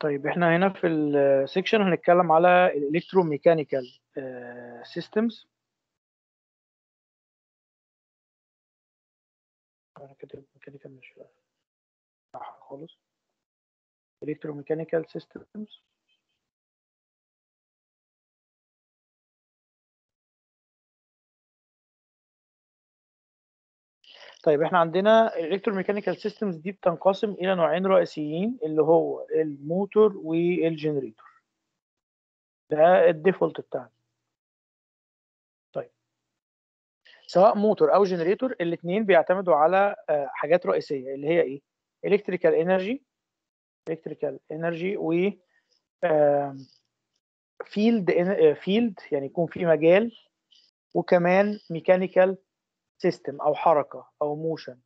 طيب إحنا هنا في ال section هنتكلم على ال electromechanical systems أنا كاتب mechanical مش صح خالص. electromechanical systems طيب إحنا عندنا ال electromechanical systems دي بتنقسم إلى نوعين رئيسيين اللي هو ال motor وال generator ده ال default بتاعنا. طيب. سواء موتور أو generator الاثنين بيعتمدوا على حاجات رئيسية اللي هي إيه؟ electrical energy electrical energy و field field يعني يكون في مجال وكمان mechanical system أو حركة أو motion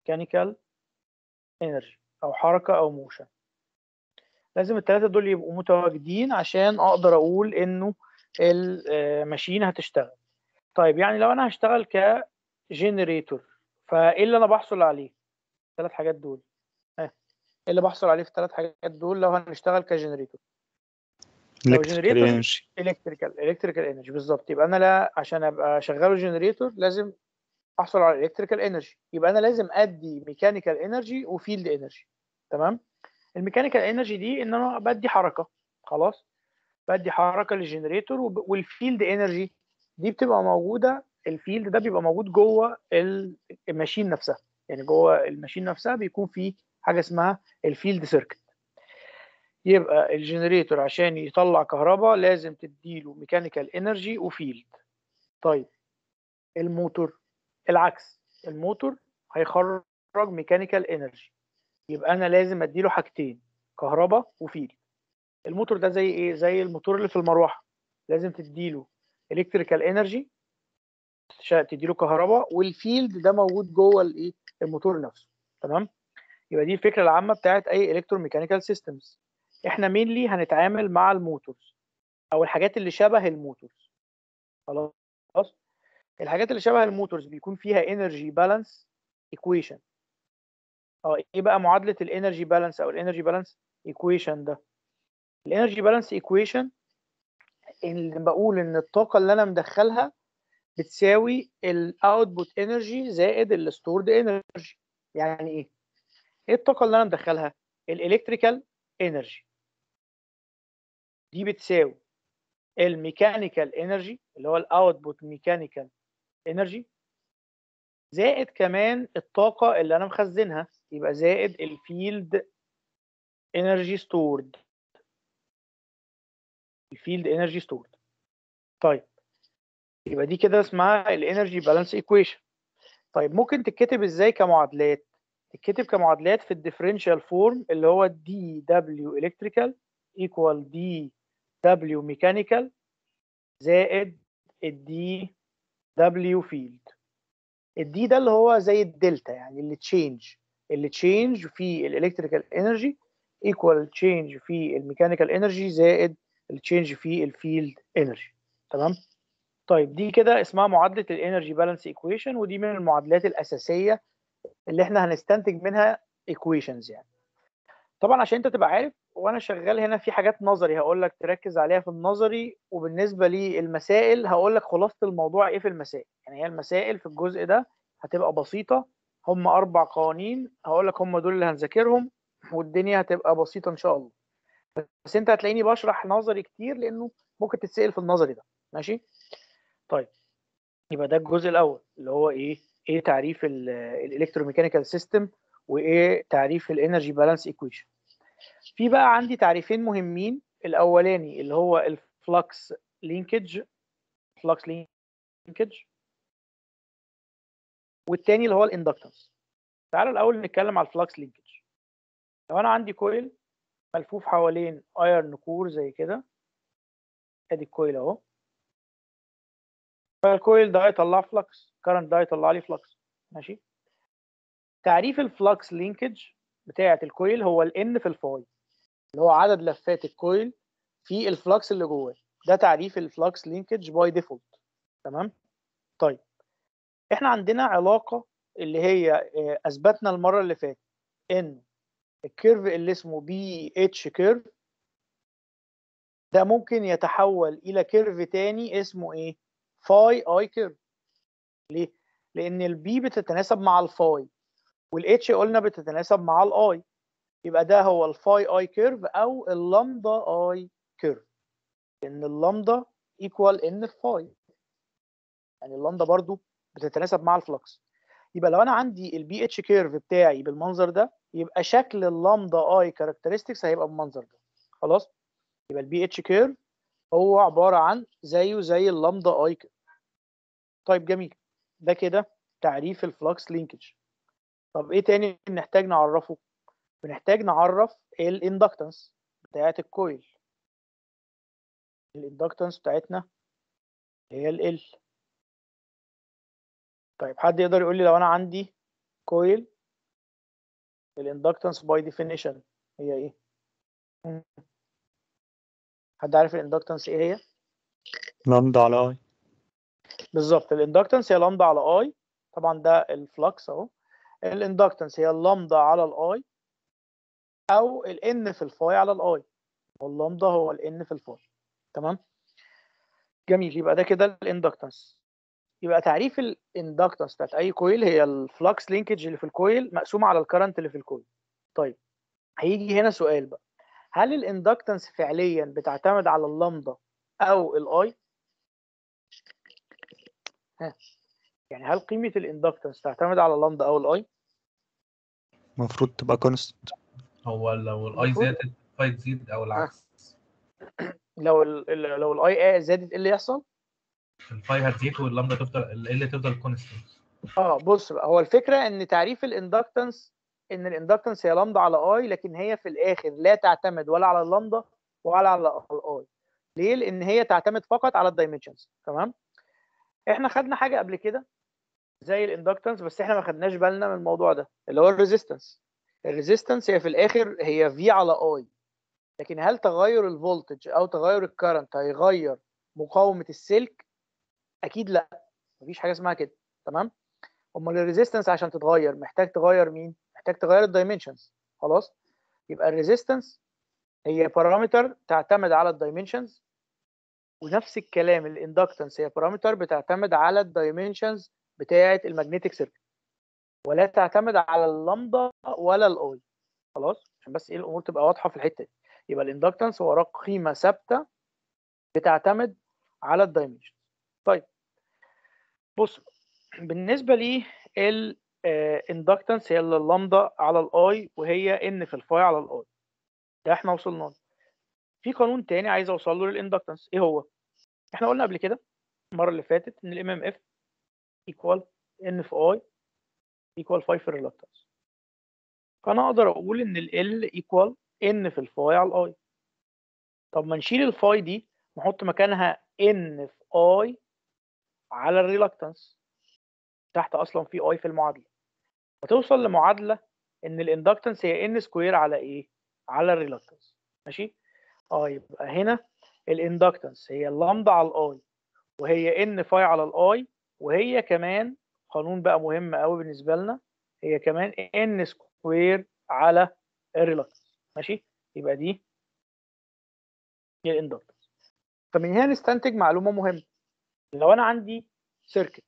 mechanical energy أو حركة أو motion لازم الثلاثه دول يبقوا متواجدين عشان أقدر أقول إنه ال machine هتشتغل. طيب يعني لو أنا هشتغل ك generator فإيه اللي أنا بحصل عليه؟ الثلاث حاجات دول. إيه اللي بحصل عليه في الثلاث حاجات دول لو هنشتغل ك generator لو generator electrical electrical energy بالظبط يبقى أنا لا عشان أبقى شغاله generator لازم أحصل على electrical energy يبقى أنا لازم أدي mechanical energy و field energy تمام؟ ال mechanical energy دي إن أنا بدي حركة. خلاص؟ بدي حركة لل generator وال field energy دي بتبقى موجودة. ال field ده بيبقى موجود جوه ال machine نفسها. يعني جوه ال machine نفسها بيكون في حاجة اسمها ال field circuit يبقى ال generator عشان يطلع كهرباء لازم تديله mechanical energy و field. طيب الموتور. العكس الموتور هيخرج mechanical energy. يبقى أنا لازم أديله حاجتين كهرباء و field. الموتور ده زي إيه؟ زي الموتور اللي في المروحة. لازم تديله electrical energy تديله كهرباء وال field ده موجود جوه الإيه؟ الموتور نفسه. تمام؟ يبقى دي الفكرة العامة بتاعت أي electromechanical systems إحنا mainly هنتعامل مع ال motors أو الحاجات اللي شبه ال motors؟ خلاص؟ الحاجات اللي شبه ال motors بيكون فيها energy balance equation آه إيه بقى معادلة ال energy balance أو ال energy balance equation ده؟ ال energy balance equation اللي بقول إن الطاقة اللي أنا مدخلها بتساوي ال output energy زائد ال stored energy يعني إيه؟ إيه الطاقة اللي أنا مدخلها؟ ال electrical energy دي بتساوي ال mechanical energy اللي هو ال output mechanical energy زائد كمان الطاقة اللي أنا مخزنها يبقى زائد ال field energy stored. ال field energy stored. طيب يبقى دي كده اسمها ال energy balance equation. طيب ممكن تتكتب إزاي كمعادلات؟ تتكتب كمعادلات في ال differential form اللي هو dW electrical equal dW mechanical زائد ال dW field ال d ده اللي هو زي الدلتا يعني اللي change اللي change في ال electrical energy equal change في ال mechanical energy زائد ال change في ال field energy تمام؟ طيب دي كده اسمها معادلة ال energy balance equation ودي من المعادلات الأساسية اللي إحنا هنستنتج منها equations يعني. طبعا عشان انت تبقى عارف وأنا شغال هنا في حاجات نظري هقول لك تركز عليها في النظري وبالنسبة للمسائل هقول لك خلاصة الموضوع إيه في المسائل. يعني هي المسائل في الجزء ده هتبقى بسيطة هم أربع قوانين هقول لك هم دول اللي هنذاكرهم والدنيا هتبقى بسيطة إن شاء الله. بس أنت هتلاقيني بشرح نظري كتير لأنه ممكن تتسأل في النظري ده. ماشي؟ طيب. يبقى ده الجزء الأول اللي هو إيه؟ إيه تعريف ال electromechanical system وإيه تعريف ال energy balance equation في بقى عندي تعريفين مهمين. الأولاني اللي هو ال flux linkage flux linkage والتاني اللي هو ال inductance تعالوا الأول نتكلم على ال flux linkage لو أنا عندي coil ملفوف حوالين iron core زي كده. أدي ال coil أهو. فال coil ده هيطلع flux current ده هيطلع لي flux ماشي؟ تعريف ال flux linkage بتاعة ال coil هو ال N في ال phi اللي هو عدد لفات ال coil في ال flux اللي جواه. ده تعريف ال flux linkage by default. تمام؟ طيب. إحنا عندنا علاقة اللي هي أثبتنا المرة اللي فاتت. ان ال curve اللي اسمه B-H curve ده ممكن يتحول إلى curve تاني اسمه إيه؟ phi-I curve. ليه؟ لأن ال B بتتناسب مع الفاي والاتش قلنا بتتناسب مع ال I يبقى ده هو ال phi-I curve أو ال lambda-I curve لأن ال lambda equal N phi يعني اللامدا برضو بتتناسب مع ال flux يبقى لو أنا عندي ال B-H curve بتاعي بالمنظر ده يبقى شكل ال lambda-I characteristics هيبقى بالمنظر ده. خلاص؟ يبقى ال B-H curve هو عبارة عن زيه زي ال lambda-I curve طيب جميل. ده كده تعريف ال flux linkage طب إيه تاني بنحتاج نعرفه؟ بنحتاج نعرف ال inductance بتاعة ال coil. ال inductance بتاعتنا هي ال طيب حد يقدر يقول لي لو أنا عندي coil ال inductance by definition هي إيه؟ حد عارف ال inductance إيه هي؟ لامدا على I بالظبط ال inductance هي لامدا على I طبعا ده ال flux أهو. ال inductance هي اللامدا على ال I أو ال N في ال phi على الاي واللامدا هو الان في الفاي تمام؟ جميل. يبقى ده كده ال inductance. يبقى تعريف ال inductance بتاعت أي coil هي ال flux linkage اللي في ال coil مقسومة على ال current اللي في ال coil طيب هيجي هنا سؤال بقى. هل ال inductance فعليا بتعتمد على اللامدا أو ال I ها. يعني هل قيمة ال inductance تعتمد على اللامدا أو ال I المفروض تبقى const هو لو ال I زادت ال phi تزيد أو العكس. لو ال ال- لو ال I زادت إيه اللي يحصل؟ ال phi هتزيد واللامدا تفضل ال تفضل constant آه بص بقى هو الفكرة إن تعريف ال inductance إن ال inductance هي لامدا على I لكن هي في الآخر لا تعتمد ولا على اللامدا ولا على ال I ليه؟ لأن هي تعتمد فقط على ال dimensions تمام؟ إحنا خدنا حاجة قبل كده زي ال inductance بس إحنا ما خدناش بالنا من الموضوع ده اللي هو ال resistance ال resistance هي في الآخر هي V على I لكن هل تغير ال voltage أو تغير ال current هيغير مقاومة السلك؟ أكيد لأ. مفيش حاجة اسمها كده. تمام؟ أمال ال resistance عشان تتغير محتاج تغير مين؟ محتاج تغير ال dimensions خلاص؟ يبقى ال resistance هي parameter تعتمد على ال dimensions ونفس الكلام ال inductance هي parameter بتعتمد على ال dimensions بتاعة ال magnetic circuit ولا تعتمد على اللامدا ولا ال I خلاص؟ عشان بس إيه الأمور تبقى واضحة في الحتة دي. يبقى ال inductance هو قيمه ثابتة بتعتمد على ال dimension. طيب. بص بالنسبة لي ال inductance هي اللامدا على ال I وهي N في ال phi على ال I. ده إحنا وصلنا له. في قانون تاني عايز أوصل له لل inductance. إيه هو؟ إحنا قلنا قبل كده المرة اللي فاتت إن ال MMF equal N في I equal phi في ال reluctance فأنا أقدر أقول إن ال equal N في ال phi على ال I طب ما نشيل ال phi دي نحط مكانها N في I على ال reluctance تحت أصلا في I في المعادلة. هتوصل لمعادلة إن ال inductance هي N square على إيه؟ على ال reluctance ماشي؟ آه يبقى هنا ال inductance هي اللامدا على ال I وهي N phi على ال I وهي كمان قانون بقى مهم قوي بالنسبة لنا هي كمان N square على ال reluctance ماشي؟ يبقى دي ال inductance فمن هنا نستنتج معلومة مهمة. لو أنا عندي circuit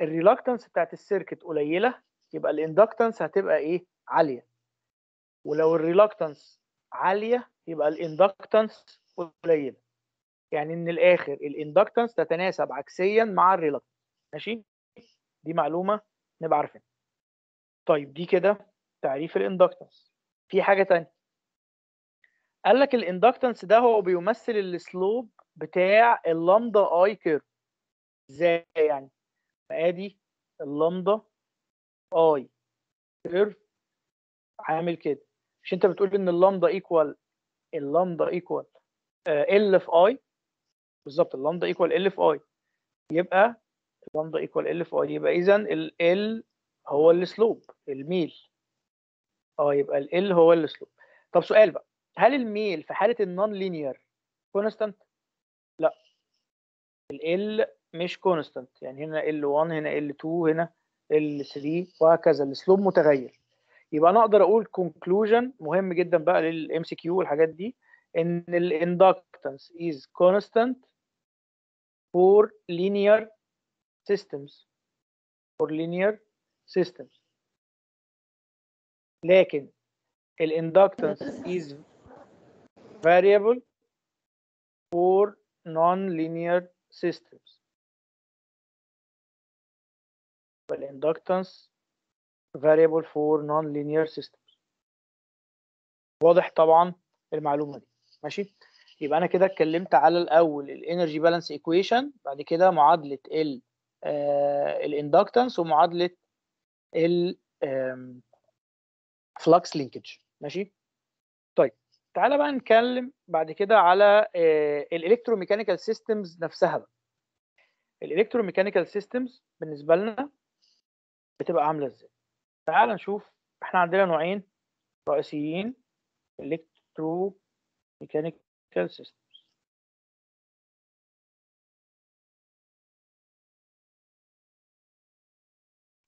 ال reluctance بتاعت ال circuit قليلة يبقى ال inductance هتبقى إيه؟ عالية. ولو ال reluctance عالية يبقى ال inductance قليلة. يعني من الآخر ال inductance تتناسب عكسيا مع ال reluctance ماشي؟ دي معلومة نبقى عارفينها. طيب دي كده تعريف ال inductance. في حاجة تانية. قال لك ال inductance ده هو بيمثل ال slope بتاع ال lambda I curve. إزاي يعني؟ أدي ال lambda I curve عامل كده. مش أنت بتقول إن ال lambda equal ال lambda equal L في I بالظبط ال lambda equal L في I يبقى ال lambda equal L في I يبقى اذا L هو ال slope الميل. آه يبقى L هو ال slope طب سؤال بقى هل الميل في حالة ال non-linear constant لا. L مش constant يعني هنا L1 هنا L2 هنا L3 وهكذا. ال slope متغير. يبقى أنا أقدر أقول conclusion مهم جدا بقى لل MCQ والحاجات دي إن ال inductance is constant for linear systems for linear systems. لكن ال inductance is variable for non-linear systems. وال inductance variable for non-linear systems. واضح طبعا المعلومة دي. ماشي؟ يبقى أنا كده اتكلمت على الأول ال energy balance equation بعد كده معادلة ال ال inductance ومعادلة ال flux linkage ماشي؟ طيب تعالى بقى نتكلم بعد كده على ال electromechanical systems نفسها بقى. ال electromechanical systems بالنسبة لنا بتبقى عاملة إزاي؟ تعال نشوف إحنا عندنا نوعين رئيسيين electromechanical systems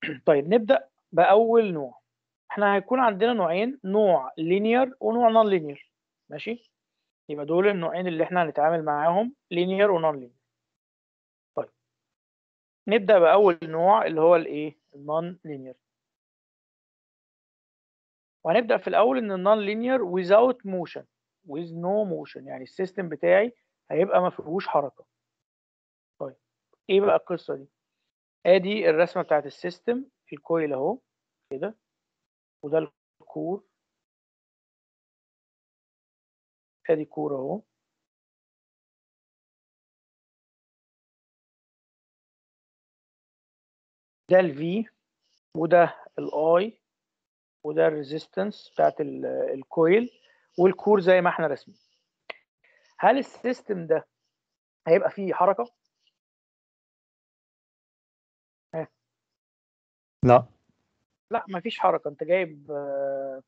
طيب نبدأ بأول نوع. إحنا هيكون عندنا نوعين نوع linear ونوع non-linear ماشي؟ يبقى دول النوعين اللي إحنا هنتعامل معاهم linear و non-linear طيب. نبدأ بأول نوع اللي هو الإيه؟ ال non-linear وهنبدأ في الأول إن ال non-linear without motion. With no motion. يعني ال system بتاعي هيبقى ما فيهوش حركة. طيب. إيه بقى القصة دي؟ ادي الرسمة بتاعت ال system ال coil اهو كده. وده ال core. ادي core اهو. ده ال V وده ال I وده ال resistance بتاعت ال coil وال core زي ما إحنا راسمين هل ال system ده هيبقى فيه حركة؟ لا. لا مفيش حركة. انت جايب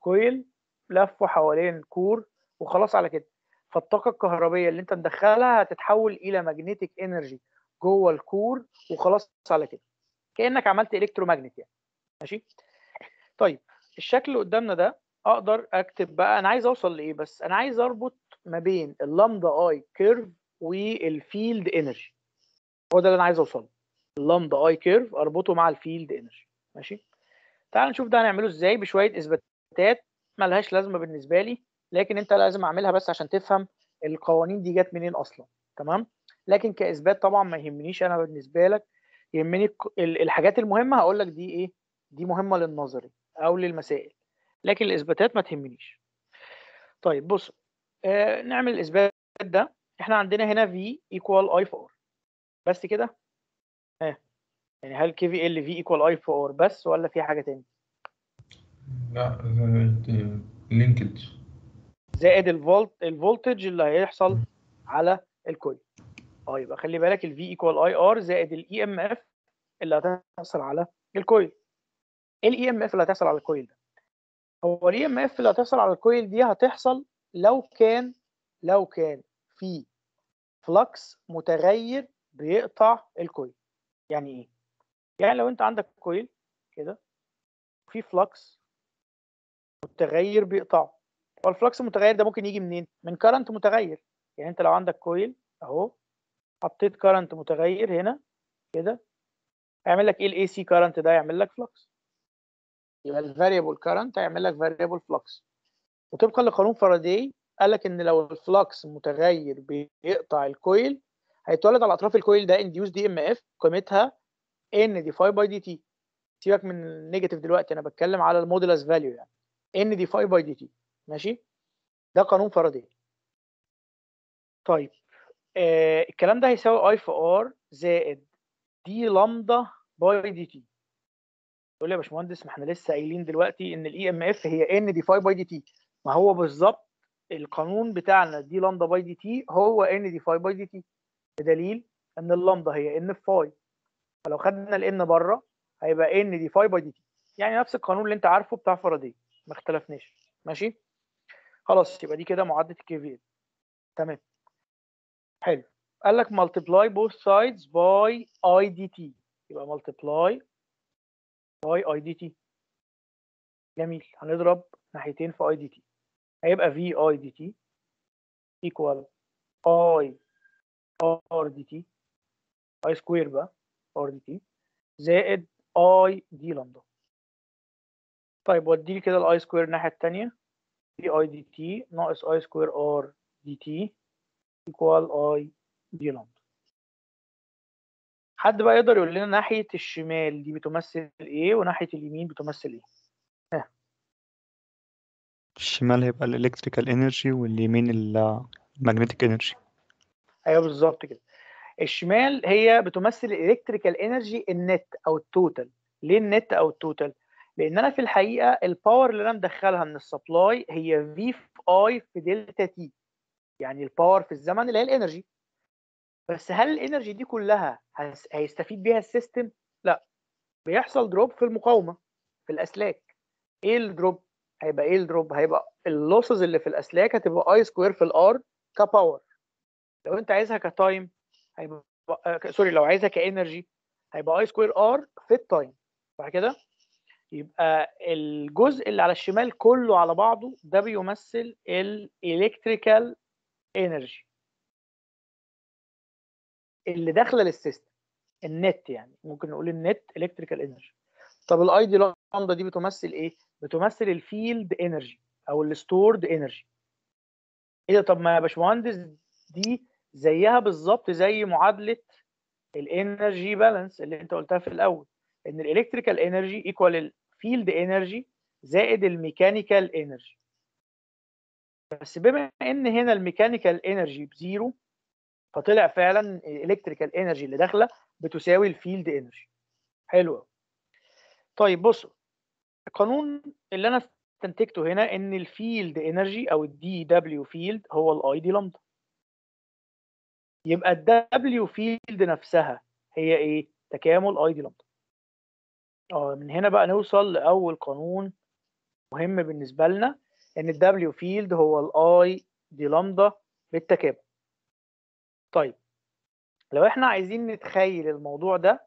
coil لفه حوالين core وخلاص على كده. فالطاقة الكهربية اللي انت مدخلها هتتحول إلى magnetic energy جوه ال core وخلاص على كده. كأنك عملت electromagnet يعني. ماشي؟ طيب الشكل اللي قدامنا ده أقدر أكتب بقى أنا عايز أوصل لإيه بس؟ أنا عايز أربط ما بين ال lambda I curve وال field energy هو ده اللي أنا عايز أوصله. ال lambda I curve أربطه مع ال field energy ماشي؟ تعال نشوف ده هنعمله إزاي بشوية إثباتات ملهاش لازمة بالنسبة لي لكن أنت لازم أعملها بس عشان تفهم القوانين دي جت منين أصلا تمام؟ لكن كإثبات طبعا ما يهمنيش أنا بالنسبة لك يهمني الحاجات المهمة هقول لك دي إيه؟ دي مهمة للنظري أو للمسائل لكن الإثباتات ما تهمنيش. طيب بص آه نعمل الإثبات ده إحنا عندنا هنا v equal I في R بس كده؟ ها. يعني هل كي في ال في ايكوال اي في ار بس ولا في حاجة تاني؟ لا linkage زائد الفولت ال voltage اللي هيحصل على ال coil آه يبقى خلي بالك ال V equal IR زائد ال EMF اللي هتحصل على ال coil إيه ال EMF اللي هتحصل على ال coil ده؟ هو ال EMF اللي هتحصل على ال coil دي هتحصل لو كان لو كان في flux متغير بيقطع ال coil يعني إيه؟ يعني لو انت عندك coil كده في flux متغير بيقطعه. وال flux المتغير ده ممكن يجي منين؟ من current متغير. يعني انت لو عندك coil اهو حطيت current متغير هنا كده هيعمل لك إيه ال AC current ده؟ يعمل لك flux يبقى ال variable current هيعمل لك variable flux وطبقا لقانون فاراداي قال لك إن لو ال flux متغير بيقطع ال coil هيتولد على أطراف ال coil ده induced EMF قيمتها N d phi by dt. سيبك من ال negative دلوقتي أنا بتكلم على ال modulus value يعني. N d phi by dt. ماشي؟ ده قانون فاراداي طيب آه الكلام ده هيساوي i في R زائد d lambda by dt. تقول لي يا باشمهندس ما إحنا لسه قايلين دلوقتي إن ال EMF هي N d phi by dt. ما هو بالظبط القانون بتاعنا d lambda by dt هو N d phi by dt. بدليل إن اللامدا هي N phi. فلو خدنا ال N بره هيبقى N d phi by dt يعني نفس القانون اللي انت عارفه بتاع فاراداي ما اختلفناش. ماشي؟ خلاص يبقى دي كده معادله ال KVL تمام. حلو. قال لك multiply both sides by i dt يبقى multiply by i dt جميل. هنضرب ناحيتين في dt هيبقى dt equal i R dt i square بقى. R dt زائد i d lambda. طيب ودي لي كده ال i square الناحية الثانية V i dt ناقص i square R dt equal i d lambda. حد بقى يقدر يقول لنا ناحية الشمال دي بتمثل إيه وناحية اليمين بتمثل إيه؟ الشمال هيبقى ال electrical energy واليمين ال magnetic energy أيوه بالظبط كده. الشمال هي بتمثل ال electrical energy ال net أو ال total ليه النت أو ال total لأن أنا في الحقيقة ال power اللي أنا مدخلها من ال supply هي V في i في delta t يعني ال power في الزمن اللي هي ال energy بس هل ال energy دي كلها هيستفيد بيها ال system؟ لا. بيحصل drop في المقاومة في الأسلاك. إيه ال drop هيبقى إيه ال drop هيبقى ال losses اللي في الأسلاك هتبقى i square في ال R ك power لو أنت عايزها ك time هيبقى آه، sorry لو عايزها ك energy هيبقى i square R في ال time بعد كده؟ يبقى الجزء اللي على الشمال كله على بعضه ده بيمثل ال electrical energy. اللي داخلة لل system ال net يعني. ممكن نقول ال net electrical energy. طب ال i d lambda دي بتمثل إيه؟ بتمثل ال field energy أو ال stored energy. إيه ده؟ طب ما يا باشمهندس دي زيها بالظبط زي معادلة ال energy balance اللي انت قلتها في الأول إن ال electrical energy equal ال field energy زائد ال mechanical energy بس بما إن هنا ال mechanical energy بزيرو فطلع فعلا ال electrical energy اللي داخلة بتساوي ال field energy حلو. طيب بصوا القانون اللي أنا استنتجته هنا إن ال field energy أو ال dW field هو ال i d lambda يبقى ال W field نفسها هي إيه؟ تكامل i d lambda آه من هنا بقى نوصل لأول قانون مهم بالنسبة لنا إن ال W field هو ال i d lambda بالتكامل. طيب لو إحنا عايزين نتخيل الموضوع ده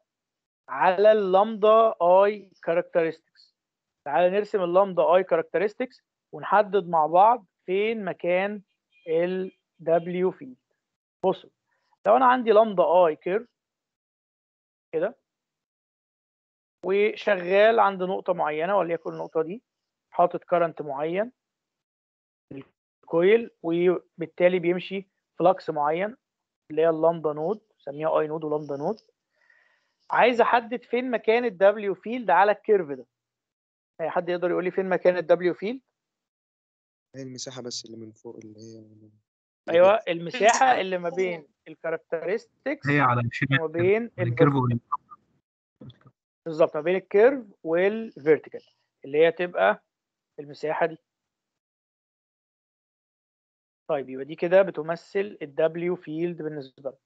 على ال lambda i characteristics تعالى نرسم ال lambda i characteristics ونحدد مع بعض فين مكان ال W فيلد بصوا لو أنا عندي lambda i curve كده وشغال عند نقطة معينة وليكن النقطة دي حاطط current معين ال coil وبالتالي بيمشي flux معين اللي هي ال lambda node سميها i node و lambda node. عايز أحدد فين مكان ال W field على ال curve ده. اي حد يقدر يقول لي فين مكان ال W field هي المساحة بس اللي من فوق اللي هي أيوه المساحة اللي ما بين ال characteristics هي على الشمال. وما بين ال curve ال بالظبط ما بين ال curve وال vertical اللي هي تبقى المساحة دي. طيب يبقى دي كده بتمثل ال W field بالنسبة لنا.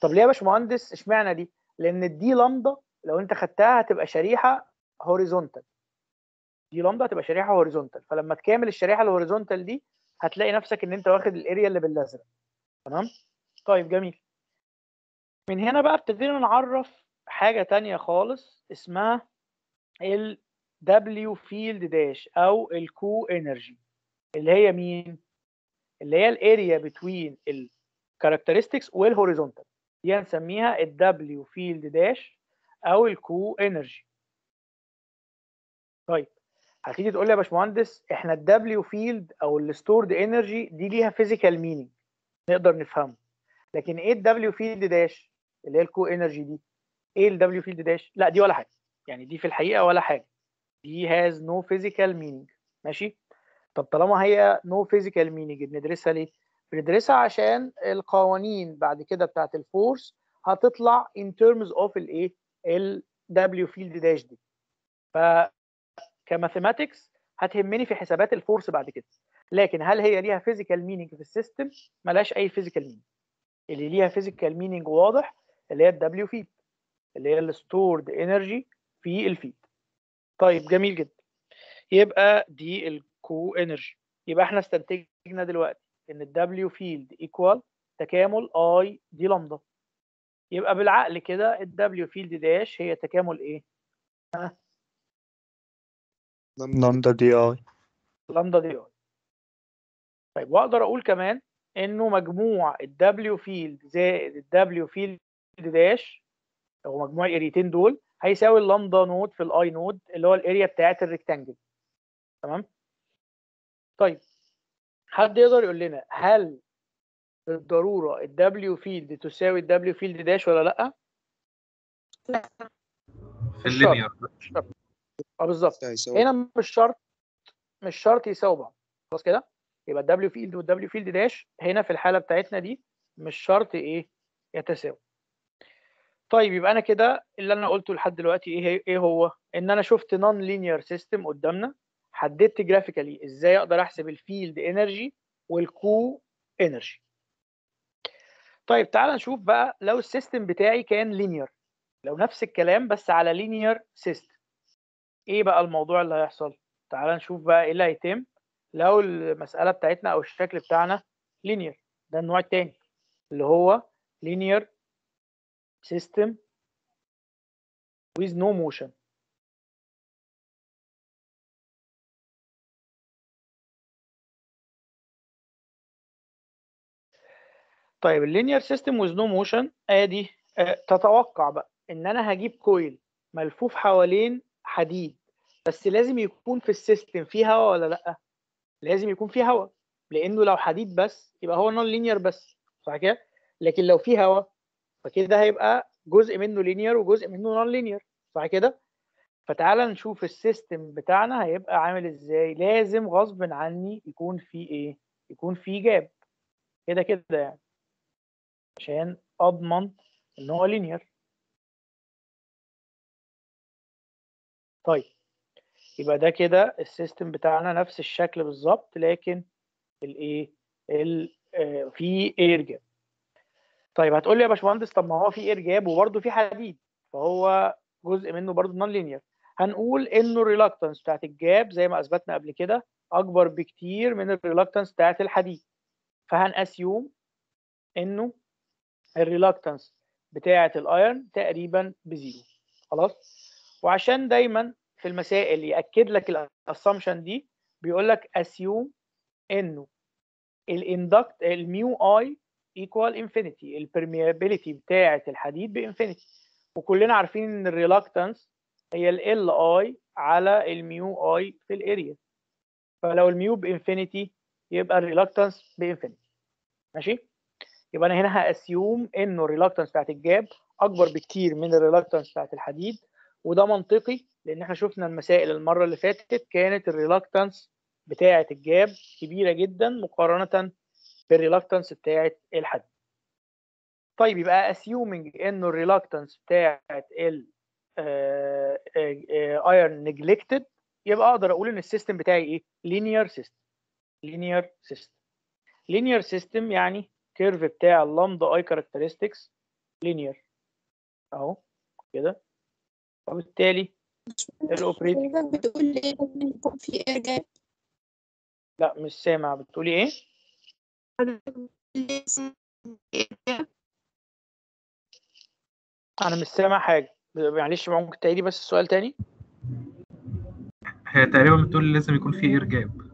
طب ليه يا باشمهندس اشمعنى دي؟ لأن ال d lambda لو أنت خدتها هتبقى شريحة horizontal d lambda هتبقى شريحة horizontal فلما تكامل الشريحة ال horizontal دي هتلاقي نفسك إن أنت واخد ال area اللي بالأزرق. تمام؟ طيب جميل. من هنا بقى ابتدينا نعرف حاجة تانية خالص اسمها ال W field dash أو ال co-energy اللي هي مين؟ اللي هي ال area between ال characteristics وال horizontal دي هنسميها ال W field dash أو ال co-energy طيب هتيجي تقول لي يا باشمهندس إحنا ال W field أو ال stored energy دي ليها physical meaning نقدر نفهمه. لكن إيه ال W field dash اللي هي ال co-energy دي؟ إيه ال W field dash لا دي ولا حاجة. يعني دي في الحقيقة ولا حاجة. دي has no physical meaning. ماشي؟ طب طالما هي no physical meaning بندرسها ليه؟ بندرسها عشان القوانين بعد كده بتاعت ال force هتطلع in terms of الايه ال W field dash دي. ف ك mathematics هتهمني في حسابات ال force بعد كده. لكن هل هي ليها physical meaning في ال system؟ ملهاش أي physical meaning اللي ليها physical meaning واضح اللي هي ال W field اللي هي ال stored energy في ال field طيب جميل جدا. يبقى دي ال co-energy يبقى إحنا استنتجنا دلوقتي إن ال W field equal تكامل i d lambda يبقى بالعقل كده ال W field dash هي تكامل إيه؟ lambda d i lambda d i طيب وأقدر أقول كمان إنه مجموع ال W field زائد ال W field dash أو مجموع ال areaتين دول هيساوي ال lambda node في ال i node اللي هو ال area بتاعت ال rectangle. تمام؟ طيب. حد يقدر يقول لنا هل بالضرورة ال W field تساوي ال W field dash ولا لأ؟ في ال linear. آه بالظبط. هنا مش شرط مش شرط يساوي بعض. خلاص كده؟ يبقى ال W field وال W field dash هنا في الحالة بتاعتنا دي مش شرط إيه يتساوي. طيب يبقى أنا كده اللي أنا قلته لحد دلوقتي إيه إيه هو؟ إن أنا شفت non-linear system قدامنا حددت graphically إزاي أقدر أحسب ال field energy وال co-energy طيب تعال نشوف بقى لو ال system بتاعي كان linear لو نفس الكلام بس على linear system إيه بقى الموضوع اللي هيحصل؟ تعال نشوف بقى إيه اللي هيتم. لو المسألة بتاعتنا أو الشكل بتاعنا linear ده النوع التاني اللي هو linear system with no motion. طيب ال linear system with no motion آدي آه، تتوقع بقى إن أنا هجيب coil ملفوف حوالين حديد بس لازم يكون في ال system فيه هواء ولا لأ؟ لازم يكون فيه هواء لأنه لو حديد بس يبقى هو non-linear بس صح كده؟ لكن لو فيه هواء فكده هيبقى جزء منه linear وجزء منه non-linear صح كده؟ فتعالى نشوف ال system بتاعنا هيبقى عامل إزاي. لازم غصب عني يكون فيه إيه؟ يكون فيه gap كده كده يعني. عشان أضمن إن هو linear طيب. يبقى ده كده ال system بتاعنا نفس الشكل بالظبط لكن الايه ال- آه، في air gap طيب هتقول لي يا باشمهندس طب ما هو في air gap وبرده في حديد فهو جزء منه برده non-linear هنقول إنه ال reluctance بتاعت ال gap زي ما أثبتنا قبل كده أكبر بكتير من ال reluctance بتاعت الحديد. فهن assume إنه ال reluctance بتاعت ال iron تقريبا ب zero. خلاص؟ وعشان دايما في المسائل يأكد لك ال assumption دي بيقول لك assume إنه ال induct ال mu i equal infinity ال permeability بتاعة الحديد ب infinity وكلنا عارفين إن ال reluctance هي ال l على ال mu i في ال area فلو ال mu ب infinity يبقى ال reluctance ب infinity ماشي؟ يبقى أنا هنا ه assume إنه ال reluctance بتاعت ال gap أكبر بكتير من ال reluctance بتاعت الحديد. وده منطقي لأن إحنا شفنا المسائل المرة اللي فاتت كانت ال reluctance بتاعة ال gap كبيرة جدا مقارنة بال reluctance بتاعة الحديد طيب يبقى assuming إنه ال reluctance بتاعة ال iron neglected يبقى أقدر أقول إن ال system بتاعي إيه؟ linear system linear system linear system يعني curve بتاع ال lambda i characteristics linear أهو كده. وبالتالي ال operating بتقول لازم يكون في air gap لا مش سامع. بتقولي إيه؟ أنا مش سامع حاجة. معلش ممكن تعيدي بس السؤال تاني؟ هي تقريبا بتقول لازم يكون في air gap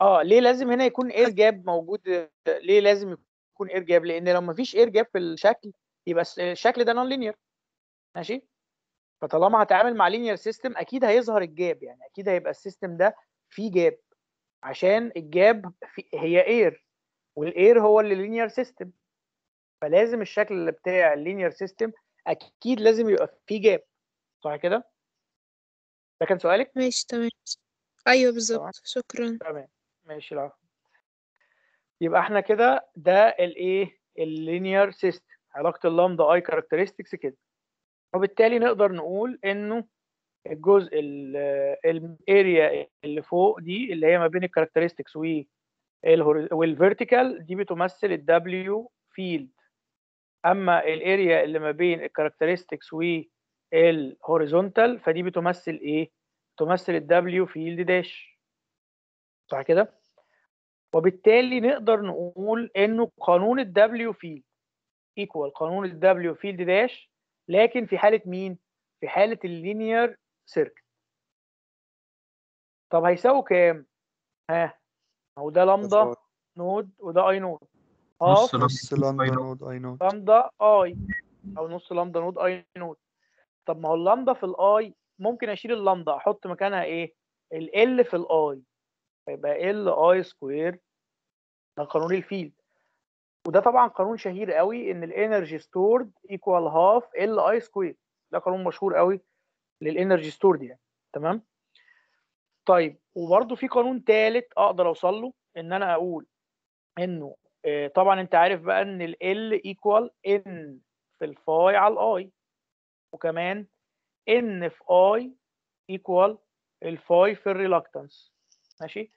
آه ليه لازم هنا يكون air gap موجود؟ ليه لازم يكون air gap لأن لو مفيش air gap في الشكل يبقى الشكل ده non-linear ماشي؟ فطالما هتعامل مع linear system أكيد هيظهر ال gap يعني أكيد هيبقى ال system ده فيه gap. عشان ال gap في هي air وال air هو اللي linear system فلازم الشكل اللي بتاع ال linear system أكيد لازم يبقى فيه gap. صح كده؟ ده كان سؤالك؟ ماشي تمام. أيوه بالظبط. شكرا. تمام. ماشي العفو. يبقى إحنا كده ده الايه ال linear system علاقة ال lambda i characteristics كده. وبالتالي نقدر نقول إنه الجزء ال area اللي فوق دي اللي هي ما بين ال characteristics وال vertical دي بتمثل ال W field أما ال area اللي ما بين ال characteristics وال horizontal فدي بتمثل إيه؟ تمثل ال W field dash صح كده؟ وبالتالي نقدر نقول إنه قانون ال W field equal قانون ال W field dash لكن في حالة مين؟ في حالة ال linear circuit طب هيساوي كام؟ ها هو ده lambda node وده i node. نص نص لامدا نود. اي نود. لامدا اي أو نص lambda node i node. طب ما هو اللامدا في ال i ممكن أشيل اللامدا أحط مكانها إيه؟ L في ال i فيبقى L i square ده قانون ال field. وده طبعا قانون شهير قوي إن ال energy stored equal half L i square ده قانون مشهور قوي لل energy stored يعني. تمام؟ طيب وبرده في قانون ثالث أقدر أوصل له إن أنا أقول إنه آه، طبعا أنت عارف بقى إن ال L equal n في ال phi على ال i وكمان n في i equal ال phi في ال reluctance ماشي؟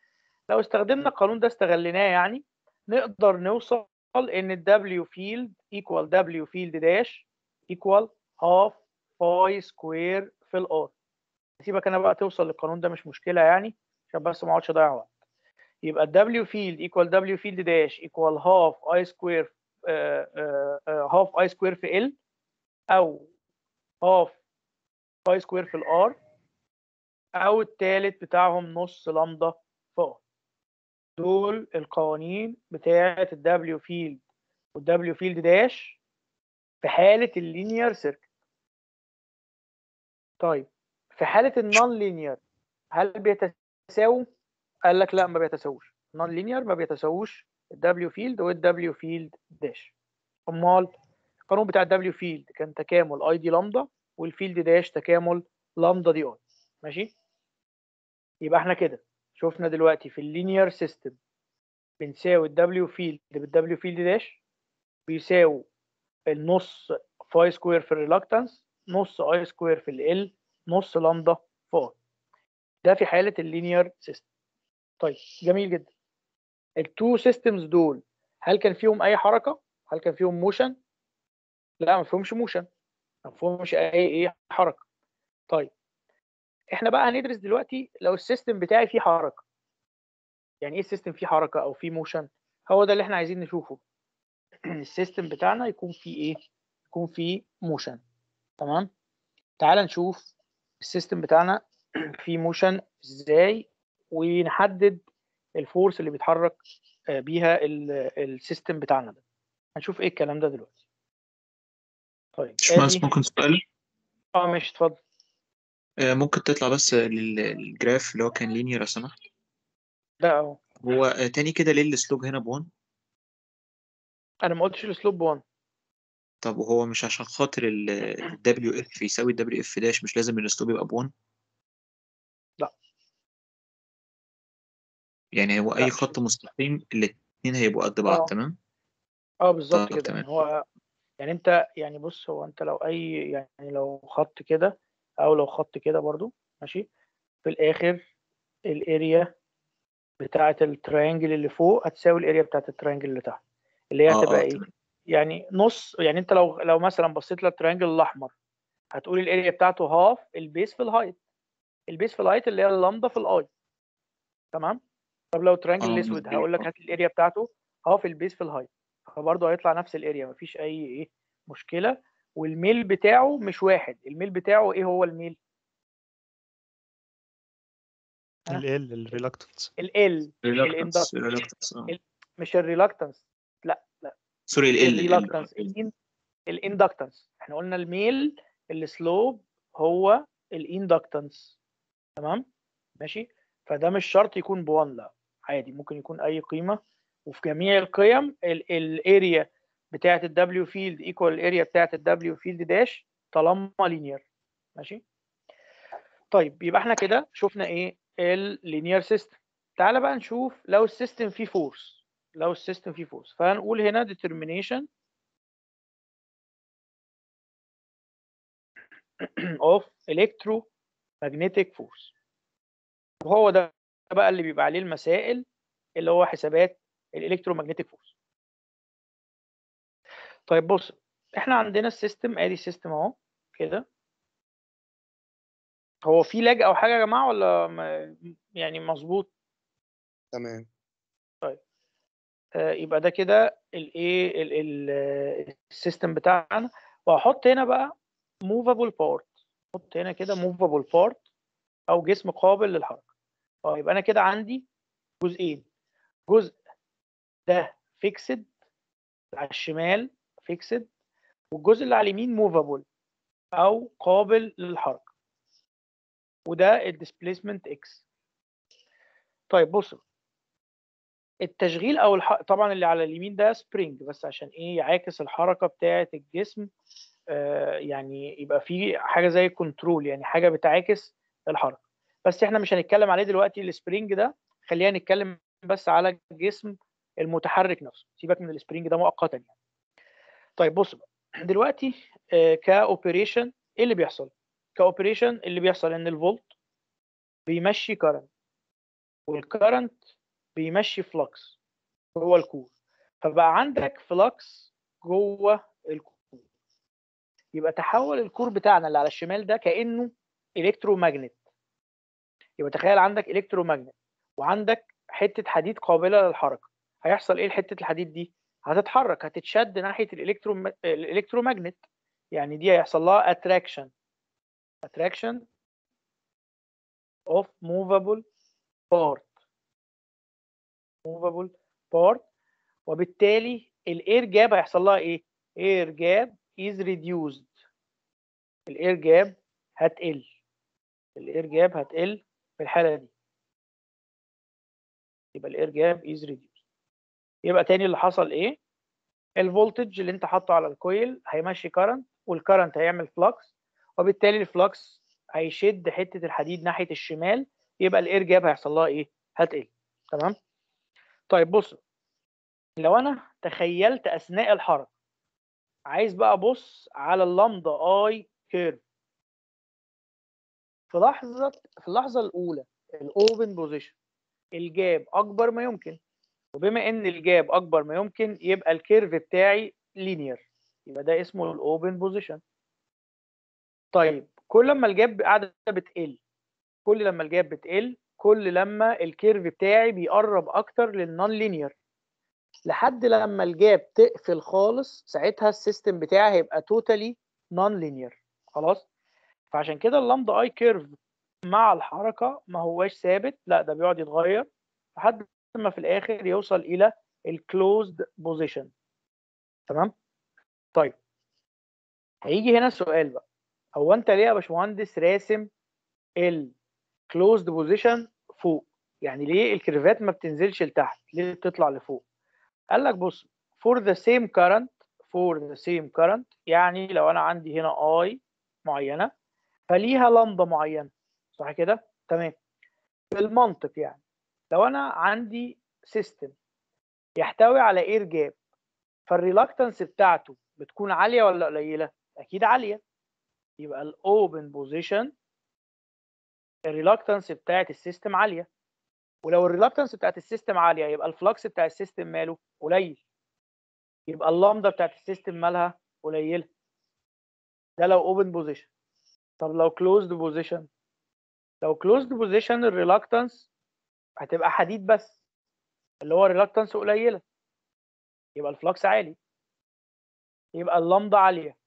لو استخدمنا القانون ده استغليناه يعني نقدر نوصل ان ال W field equal W field dash equal half phi square في الار سيبك أنا بقى توصل للقانون ده مش مشكلة يعني عشان بس ما أقعدش أضيع وقت. يبقى ال W field equal W field dash equal half I square آه، آه، half I square في L أو half I square في ال R أو التالت بتاعهم نص لامدا في R دول القوانين بتاعة ال W field وال W field dash في حالة ال linear circuit طيب في حالة ال non-linear هل بيتساووا؟ قال لك لا ما بيتساووش. non-linear ما بيتساووش. ال W field وال W field dash أمال القانون بتاع ال W field كان تكامل i d lambda وال field dash تكامل lambda d i ماشي؟ يبقى إحنا كده. شفنا دلوقتي في ال linear system بنساوي ال W field بال W field dash بيساوي النص phi square في ال reluctance نص i square في ال نص lambda phi ده في حالة ال linear system طيب جميل جدا. ال two systems دول هل كان فيهم أي حركة؟ هل كان فيهم motion لا ما فيهمش motion ما فيهمش أي إيه حركة. طيب إحنا بقى هندرس دلوقتي لو ال system بتاعي فيه حركة. يعني إيه ال system فيه حركة أو فيه motion هو ده اللي إحنا عايزين نشوفه. ال system بتاعنا يكون فيه إيه؟ يكون فيه motion تمام؟ تعال نشوف ال system بتاعنا فيه motion إزاي ونحدد ال force اللي بيتحرك آه، بيها ال system بتاعنا ده. هنشوف إيه الكلام ده دلوقتي. طيب آدي. ممكن سؤال آه ماشي اتفضل. آه، ممكن تطلع بس لل- لل graph اللي هو كان linear لو سمحت. ده أهو. هو آه، تاني كده ليه ال slope هنا ب one. أنا ما قلتش ال slope ب 1 طب وهو مش عشان خاطر ال دبليو اف يساوي دبليو اف داش مش لازم ال slope يبقى ب one؟ لا. يعني هو لا، أي مش خط مستقيم الاتنين هيبقوا قد بعض آه. تمام؟ أه بالظبط طب كده. تمام. يعني هو يعني انت يعني بص هو أنت لو أي يعني لو خط كده أو لو خط كده برضو ماشي؟ في الآخر ال area بتاعه ال triangle اللي فوق هتساوي ال area بتاعه ال triangle اللي تحت اللي هي آه هتبقى آه إيه؟ يعني نص يعني أنت لو لو مثلا بصيت لل triangle الأحمر هتقول ال area بتاعته هاف البيس في الهايت البيس في الهايت اللي هي اللامدا في ال i تمام؟ طب لو ال triangle آه الأسود هقول لك هات ال area بتاعته half ال base في ال height فبرضه هيطلع نفس ال area مفيش أي إيه؟ مشكلة. والميل بتاعه مش واحد الميل بتاعه إيه هو الميل؟ ال ال reluctance ال ال آه. مش ال reluctance لا لا. sorry ال ال ال reluctance ال inductance إحنا قلنا الميل ال slope هو ال inductance تمام؟ ماشي؟ فده مش شرط يكون ب one لا. عادي ممكن يكون أي قيمة. وفي جميع القيم الاريا بتاعه الدبليو فيلد ايكوال الاريا بتاعه الدبليو فيلد داش طالما linear ماشي؟ طيب يبقى إحنا كده شفنا إيه؟ ال linear system تعالى بقى نشوف لو ال system فيه force لو ال system فيه force فهنقول هنا determination of electromagnetic force. وهو ده بقى اللي بيبقى عليه المسائل اللي هو حسابات ال electromagnetic force طيب بص إحنا عندنا ال system ادي ال system اهو كده. هو في lag أو حاجة يا جماعة ولا يعني مظبوط؟ تمام. آه، يبقى ده كده الايه ال- ال- ال system بتاعنا. وهحط هنا بقى movable part أحط هنا كده movable part أو جسم قابل للحركة. آه يبقى أنا كده عندي جزئين. جزء ده fixed على الشمال fixed والجزء اللي على اليمين movable أو قابل للحركة. وده ال displacement x طيب بصوا التشغيل أو الح... طبعا اللي على اليمين ده spring بس عشان إيه؟ يعاكس الحركة بتاعة الجسم. آه يعني يبقى في حاجة زي control يعني حاجة بتعاكس الحركة. بس إحنا مش هنتكلم عليه دلوقتي ال spring ده. خلينا نتكلم بس على الجسم المتحرك نفسه. سيبك من ال spring ده مؤقتا يعني. طيب بص دلوقتي آه ك operation إيه اللي بيحصل؟ ك operation اللي بيحصل إن الفولت بيمشي current وال current بيمشي flux جوه ال core. فبقى عندك flux جوه ال core. يبقى تحول ال core بتاعنا اللي على الشمال ده كأنه electromagnet يبقى تخيل عندك electromagnet وعندك حتة حديد قابلة للحركة. هيحصل إيه لحتة الحديد دي؟ هتتحرك هتتشد ناحية ال electro ال electromagnet يعني دي هيحصل لها attraction. Attraction of movable part. Movable part. وبالتالي ال air gap هيحصل لها إيه؟ Air gap is reduced. ال air gap هتقل. ال air gap هتقل في الحالة دي. يبقى ال air gap is reduced. يبقى تاني اللي حصل إيه؟ ال voltage اللي أنت حاطه على ال coil هيمشي current وال current هيعمل flux وبالتالي ال flux هيشد حتة الحديد ناحية الشمال يبقى ال air gap هيحصل لها إيه؟ هتقل تمام؟ طيب بص لو أنا تخيلت أثناء الحركة عايز بقى أبص على ال lambda i curve في لحظة في اللحظة الأولى ال open position ال gap أكبر ما يمكن. وبما إن ال gap أكبر ما يمكن يبقى ال curve بتاعي linear يبقى ده اسمه ال open position طيب كل لما ال gap قاعدة بتقل كل لما ال gap بتقل كل لما ال curve بتاعي بيقرب أكتر لل non-linear لحد لما ال gap تقفل خالص ساعتها ال system بتاعي هيبقى totally non-linear خلاص؟ فعشان كده ال lambda i curve مع الحركة ما هواش ثابت لا ده بيقعد يتغير. لحد ما في الآخر يوصل إلى ال closed position تمام؟ طيب. هيجي هنا السؤال بقى. هو أنت ليه يا باشمهندس راسم ال closed position فوق؟ يعني ليه ال curveات ما بتنزلش لتحت؟ ليه بتطلع لفوق؟ قال لك بص for the same current for the same current يعني لو أنا عندي هنا I معينة فليها لمبة معينة. صح كده؟ تمام. بالمنطق يعني. لو أنا عندي system يحتوي على air gap فال reluctance بتاعته بتكون عالية ولا قليلة؟ أكيد عالية. يبقى ال open position ال reluctance بتاعت ال system عالية. ولو ال reluctance بتاعت ال system عالية يبقى ال flux بتاع ال system ماله قليل. يبقى اللامدا بتاعت ال system مالها قليلة. ده لو open position طب لو closed position لو closed position ال reluctance هتبقى حديد بس اللي هو ال reluctance قليلة. يبقى ال flux عالي. يبقى اللامدا عالية.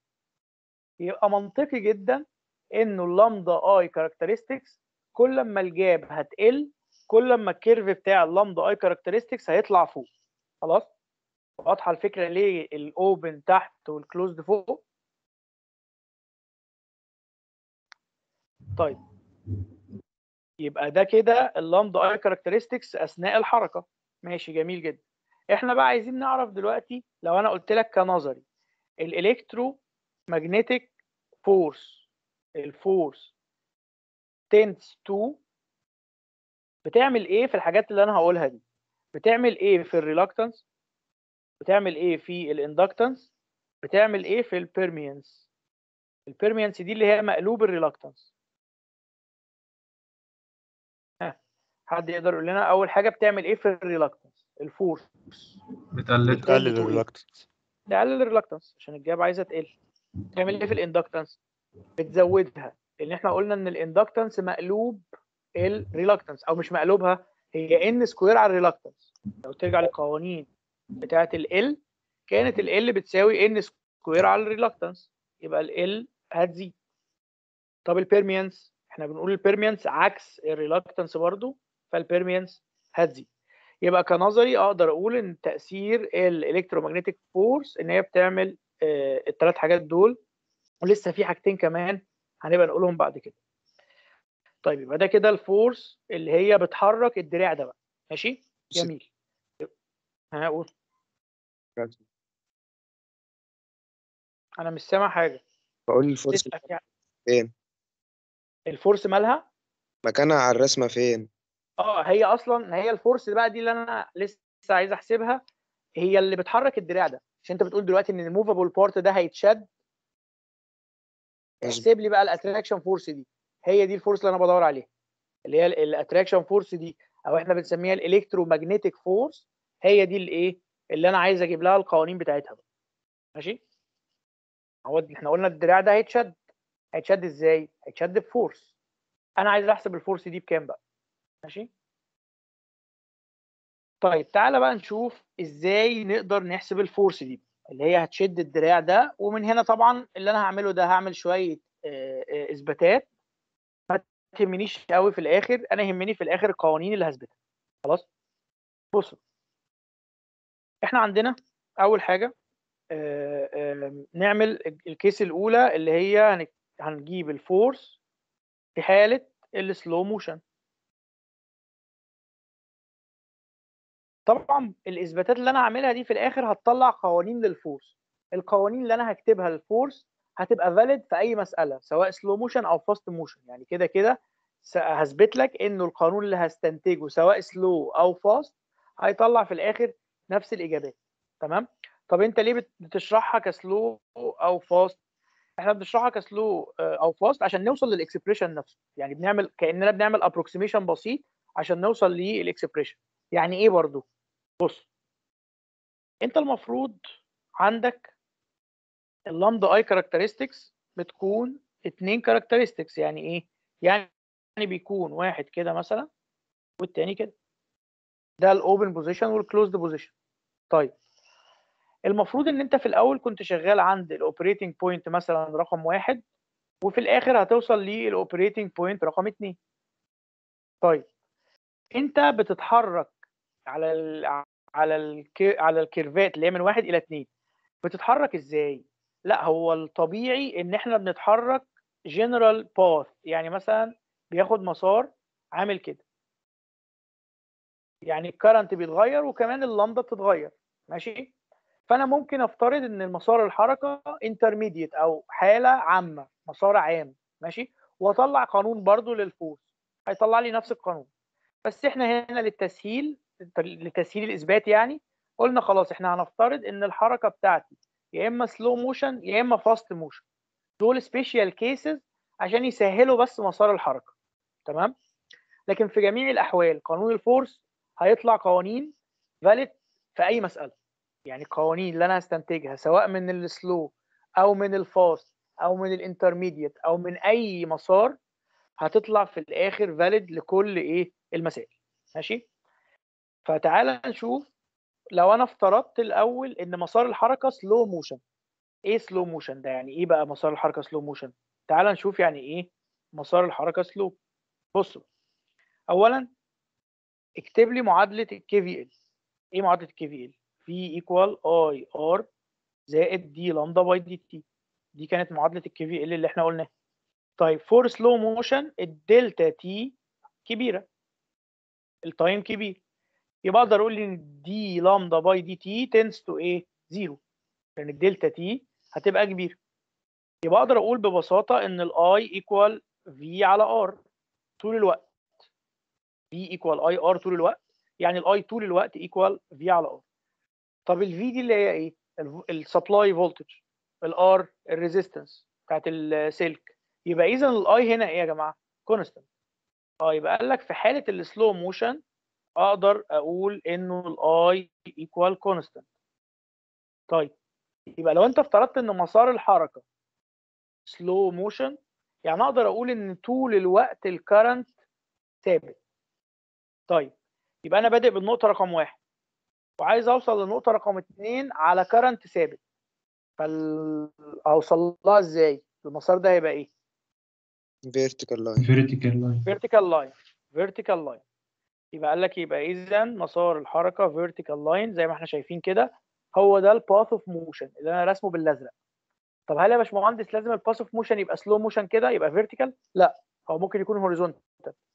يبقى منطقي جدا إنه ال lambda i characteristics كل ما ال gap هتقل كل ما ال curve بتاع ال lambda i characteristics هيطلع فوق. خلاص؟ واضحة الفكرة ليه ال open تحت وال closed فوق؟ طيب. يبقى ده كده ال lambda i characteristics أثناء الحركة. ماشي جميل جدا. إحنا بقى عايزين نعرف دلوقتي لو أنا قلت لك كنظري ال electromagnetic force ال force tends to بتعمل إيه في الحاجات اللي أنا هقولها دي؟ بتعمل إيه في ال reluctance بتعمل إيه في ال inductance بتعمل إيه في ال permeance ال permeance دي اللي هي مقلوب ال reluctance حد يقدر يقول لنا أول حاجة بتعمل إيه في ال reluctance ال force. بتقلل. بتقلل ال reluctance تقلل ال reluctance عشان ال gap عايزة تقل. تعمل إيه في ال inductance؟ بتزودها. لأن إحنا قلنا إن ال inductance مقلوب ال reluctance أو مش مقلوبها هي N square على ال reluctance لو ترجع للقوانين بتاعة ال كانت ال L بتساوي N square على ال reluctance يبقى ال L هتزيد طب ال permeance إحنا بنقول ال permeance عكس ال reluctance برضو. فال permeance هتزيد يبقى كنظري أقدر أقول إن تأثير ال electromagnetic force إن هي بتعمل آه الثلاث حاجات دول ولسه في حاجتين كمان هنبقى نقولهم بعد كده. طيب يبقى ده كده ال force اللي هي بتحرك الدراع ده بقى. ماشي؟ جميل. هقول أنا مش سامع حاجة. بقول في فين؟ ال force مالها؟ مكانها على الرسمة فين؟ آه هي أصلا هي ال force بقى دي اللي أنا لسه عايز أحسبها هي اللي بتحرك الدراع ده. عشان أنت بتقول دلوقتي إن ال movable part ده هيتشد. احسب لي بقى ال attraction force دي. هي دي ال force اللي أنا بدور عليها. اللي هي ال attraction force دي أو إحنا بنسميها ال electromagnetic force هي دي الايه اللي أنا عايز أجيب لها القوانين بتاعتها بقى. ماشي؟ هو إحنا قلنا الدراع ده هيتشد. هيتشد إزاي؟ هيتشد ب force. أنا عايز أحسب ال force دي بكام بقى؟ ماشي؟ طيب تعالى بقى نشوف إزاي نقدر نحسب ال force دي اللي هي هتشد الدراع ده ومن هنا طبعا اللي أنا هعمله ده هعمل شوية آه، آه، إثباتات. ما تهمنيش قوي في الآخر أنا يهمني في الآخر القوانين اللي هثبتها. خلاص؟ بصوا. إحنا عندنا أول حاجة آه، نعمل ال case الأولى اللي هي هنجيب ال force في حالة ال slow motion طبعا الإثباتات اللي أنا هعملها دي في الآخر هتطلع قوانين لل force. القوانين اللي أنا هكتبها لل force هتبقى valid في أي مسألة سواء slow motion أو fast motion يعني كده كده هثبت لك إنه القانون اللي هستنتجه سواء slow أو fast هيطلع في الآخر نفس الإجابات. تمام؟ طب أنت ليه بت- بتشرحها ك slow أو fast إحنا بنشرحها ك slow آه، أو fast عشان نوصل لل expression نفسه. يعني بنعمل كأننا بنعمل approximation بسيط عشان نوصل لل expression يعني إيه برضو؟ بص أنت المفروض عندك ال lambda i characteristics بتكون اتنين characteristics يعني إيه؟ يعني بيكون واحد كده مثلا والتاني كده. ده ال open position وال closed position طيب المفروض إن أنت في الأول كنت شغال عند الاوبريتنج بوينت مثلا رقم واحد وفي الآخر هتوصل لل operating point رقم اتنين. طيب أنت بتتحرك على ال على ال K على ال curveات اللي هي من واحد إلى اتنين. بتتحرك إزاي؟ لا هو الطبيعي إن إحنا بنتحرك general path يعني مثلا بياخد مسار عامل كده. يعني ال current بيتغير وكمان اللمبة بتتغير ماشي؟ فأنا ممكن أفترض إن المسار الحركة intermediate أو حالة عامة مسار عام ماشي؟ وأطلع قانون برضو لل force هيطلع لي نفس القانون. بس إحنا هنا للتسهيل لتسهيل الإثبات يعني قلنا خلاص إحنا هنفترض إن الحركة بتاعتي يا إما slow motion يا إما fast motion دول special cases عشان يسهلوا بس مسار الحركة. تمام؟ لكن في جميع الأحوال قانون ال force هيطلع قوانين valid في أي مسألة. يعني القوانين اللي أنا هستنتجها سواء من ال slow أو من ال fast أو من ال intermediate أو من أي مسار هتطلع في الآخر valid لكل إيه؟ المسائل. ماشي؟ فتعالى نشوف لو أنا افترضت الأول إن مسار الحركة slow motion إيه slow motion ده؟ يعني إيه بقى مسار الحركة slow motion تعال نشوف يعني إيه مسار الحركة slow بصوا اولا اكتب لي معادلة ال KVL. إيه معادلة ال KVL؟ V equal I R زائد d lambda by dt دي كانت معادلة ال KVL اللي إحنا قلناها. طيب for slow motion ال delta t كبيرة. ال time كبير. يبقى أقدر أقول إن d lambda by dt tends to إيه zero لأن ال delta t هتبقى كبيرة. يبقى أقدر أقول ببساطة إن ال I equal V على R طول الوقت. V equal I R طول الوقت. يعني ال I طول الوقت equal V على R طب ال V دي اللي هي إيه؟ ال supply voltage ال R ال resistance بتاعت السلك يبقى اذا ال I هنا إيه يا جماعة؟ constant آه يبقى قال لك في حالة ال slow motion أقدر أقول إنه ال I equal constant طيب يبقى لو أنت افترضت إن مسار الحركة slow motion يعني أقدر أقول إن طول الوقت ال current ثابت. طيب يبقى أنا بادئ بالنقطة رقم واحد وعايز أوصل للنقطه رقم اتنين على current ثابت. فال اوصل لها إزاي؟ المسار ده هيبقى إيه؟ Vertical line. vertical line vertical line. Vertical line. يبقى قال لك يبقى اذا مسار الحركة vertical line زي ما إحنا شايفين كده هو ده ال path of motion اللي أنا راسمه بالأزرق. طب هل يا باشمهندس لازم ال path of motion يبقى slow motion كده يبقى vertical لا هو ممكن يكون horizontal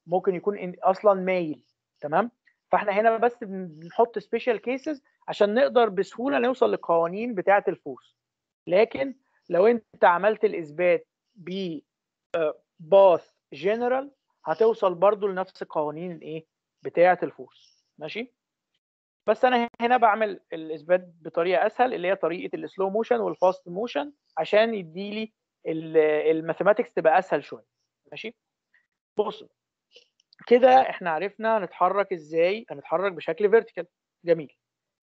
ممكن يكون أصلا مايل تمام؟ فإحنا هنا بس بنحط special cases عشان نقدر بسهولة نوصل للقوانين بتاعة ال force لكن لو أنت عملت الإثبات ب path general هتوصل برضو لنفس قوانين الإيه؟ بتاعة ال force ماشي؟ بس أنا هنا بعمل الإثبات بطريقة أسهل اللي هي طريقة ال slow motion وال fast motion عشان يديلي ال mathematics تبقى أسهل شوية ماشي؟ بص كده إحنا عرفنا نتحرك إزاي هنتحرك بشكل vertical جميل.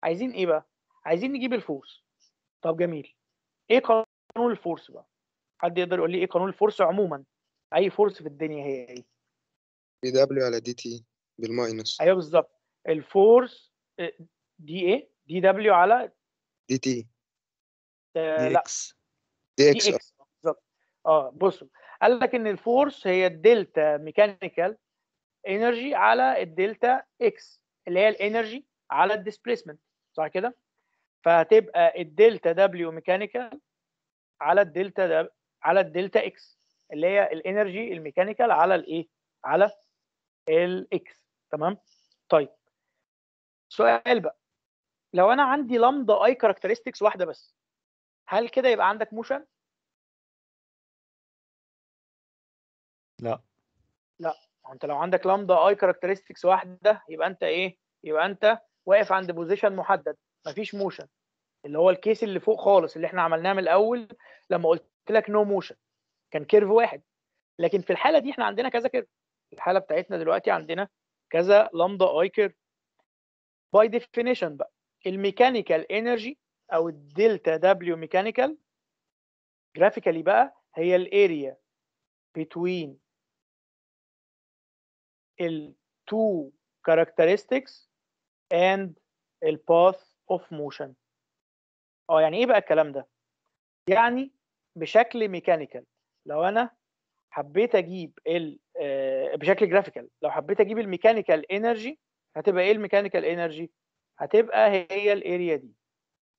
عايزين إيه بقى؟ عايزين نجيب ال force طب جميل. إيه قانون ال force بقى؟ حد يقدر يقول لي إيه قانون ال force عموما؟ أي force في الدنيا هي إيه؟ دي دبليو على دي تي بال minus أيوه بالظبط. ال force آه، دي إيه؟ دي دبليو على دي تي. آه، دي إكس. دي إكس إكس. بالظبط. آه بصوا قال لك إن ال force هي ال delta mechanical energy على ال delta x اللي هي ال energy على ال displacement صح كده؟ فهتبقى ال delta W mechanical على ال delta W... على ال delta x اللي هي ال energy ال mechanical على الإيه؟ على ال x تمام؟ طيب. سؤال بقى. لو أنا عندي lambda I characteristics واحدة بس هل كده يبقى عندك motion؟ لا. هو أنت لو عندك lambda I characteristics واحدة يبقى أنت إيه؟ يبقى أنت واقف عند position محدد. مفيش motion. اللي هو ال case اللي فوق خالص اللي إحنا عملناه من الأول لما قلت لك no motion كان curve واحد. لكن في الحالة دي إحنا عندنا كذا curve الحالة بتاعتنا دلوقتي عندنا كذا lambda I curve by definition بقى ال mechanical energy أو ال delta W mechanical graphically بقى هي ال area between ال two characteristics and ال path of motion. آه يعني إيه بقى الكلام ده؟ يعني بشكل mechanical لو أنا حبيت أجيب ال آه، بشكل graphical لو حبيت أجيب ال mechanical energy هتبقى إيه ال mechanical energy هتبقى هي ال area دي.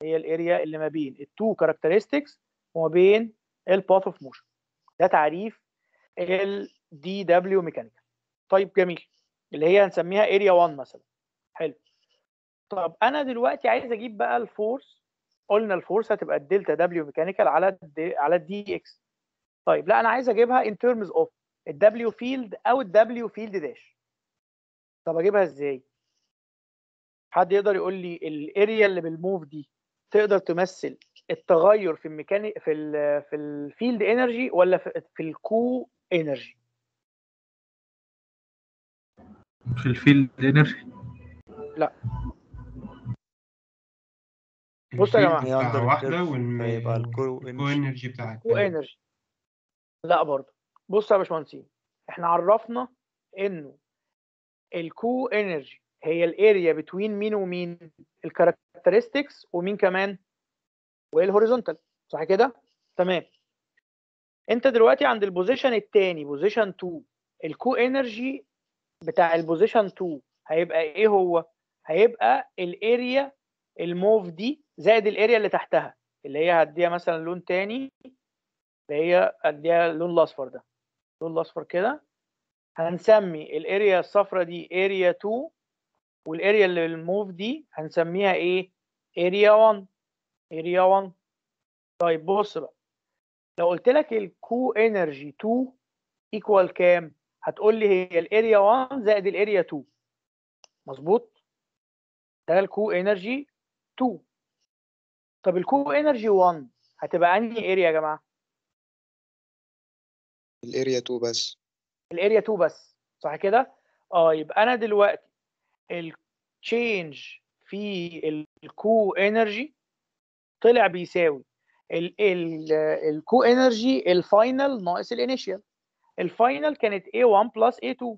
هي ال area اللي ما بين ال two characteristics وما بين ال path of motion ده تعريف ال dW mechanical طيب جميل. اللي هي هنسميها area 1 مثلا. حلو. طب أنا دلوقتي عايز أجيب بقى ال force قلنا ال force هتبقى ال delta W mechanical على ال d على ال dx طيب لا أنا عايز أجيبها in terms of ال W field أو ال W field dash طب أجيبها إزاي؟ حد يقدر يقول لي ال area اللي بالموف دي تقدر تمثل التغير في الميكانيك في ال في ال field energy ولا في, في ال co-energy في ال field energy بصوا يا جماعة. هي بتاع under واحدة ال curve والم- هيبقى ال co ال co-energy energy بتاع كو. انرجي لا برضه. بص يا باشمهندسين إحنا عرفنا إنه ال co-energy هي ال area between مين ومين؟ ال characteristics ومين كمان؟ وال horizontal. صح كده؟ تمام. أنت دلوقتي عند ال position الثاني position 2 ال co-energy بتاع ال position 2 هيبقى إيه هو؟ هيبقى ال area ال mauve دي زائد ال area اللي تحتها اللي هي هديها مثلا لون تاني هي أديها اللون الأصفر ده اللون الأصفر كده. هنسمي ال area الصفرا دي area 2 وال area اللي الموف دي هنسميها إيه؟ area 1 area 1 طيب بص بقى لو قلت لك ال co-energy 2 equal كام؟ هتقول لي هي ال area 1 زائد ال area 2 مظبوط؟ ده ال co-energy 2 طب ال co-energy 1 هتبقى أنهي area يا جماعة؟ ال area 2 بس. ال area 2 بس صح كده؟ آه يبقى أنا دلوقتي ال change في ال co-energy طلع بيساوي ال co-energy ال final ناقص ال initial ال final كانت A1 plus A2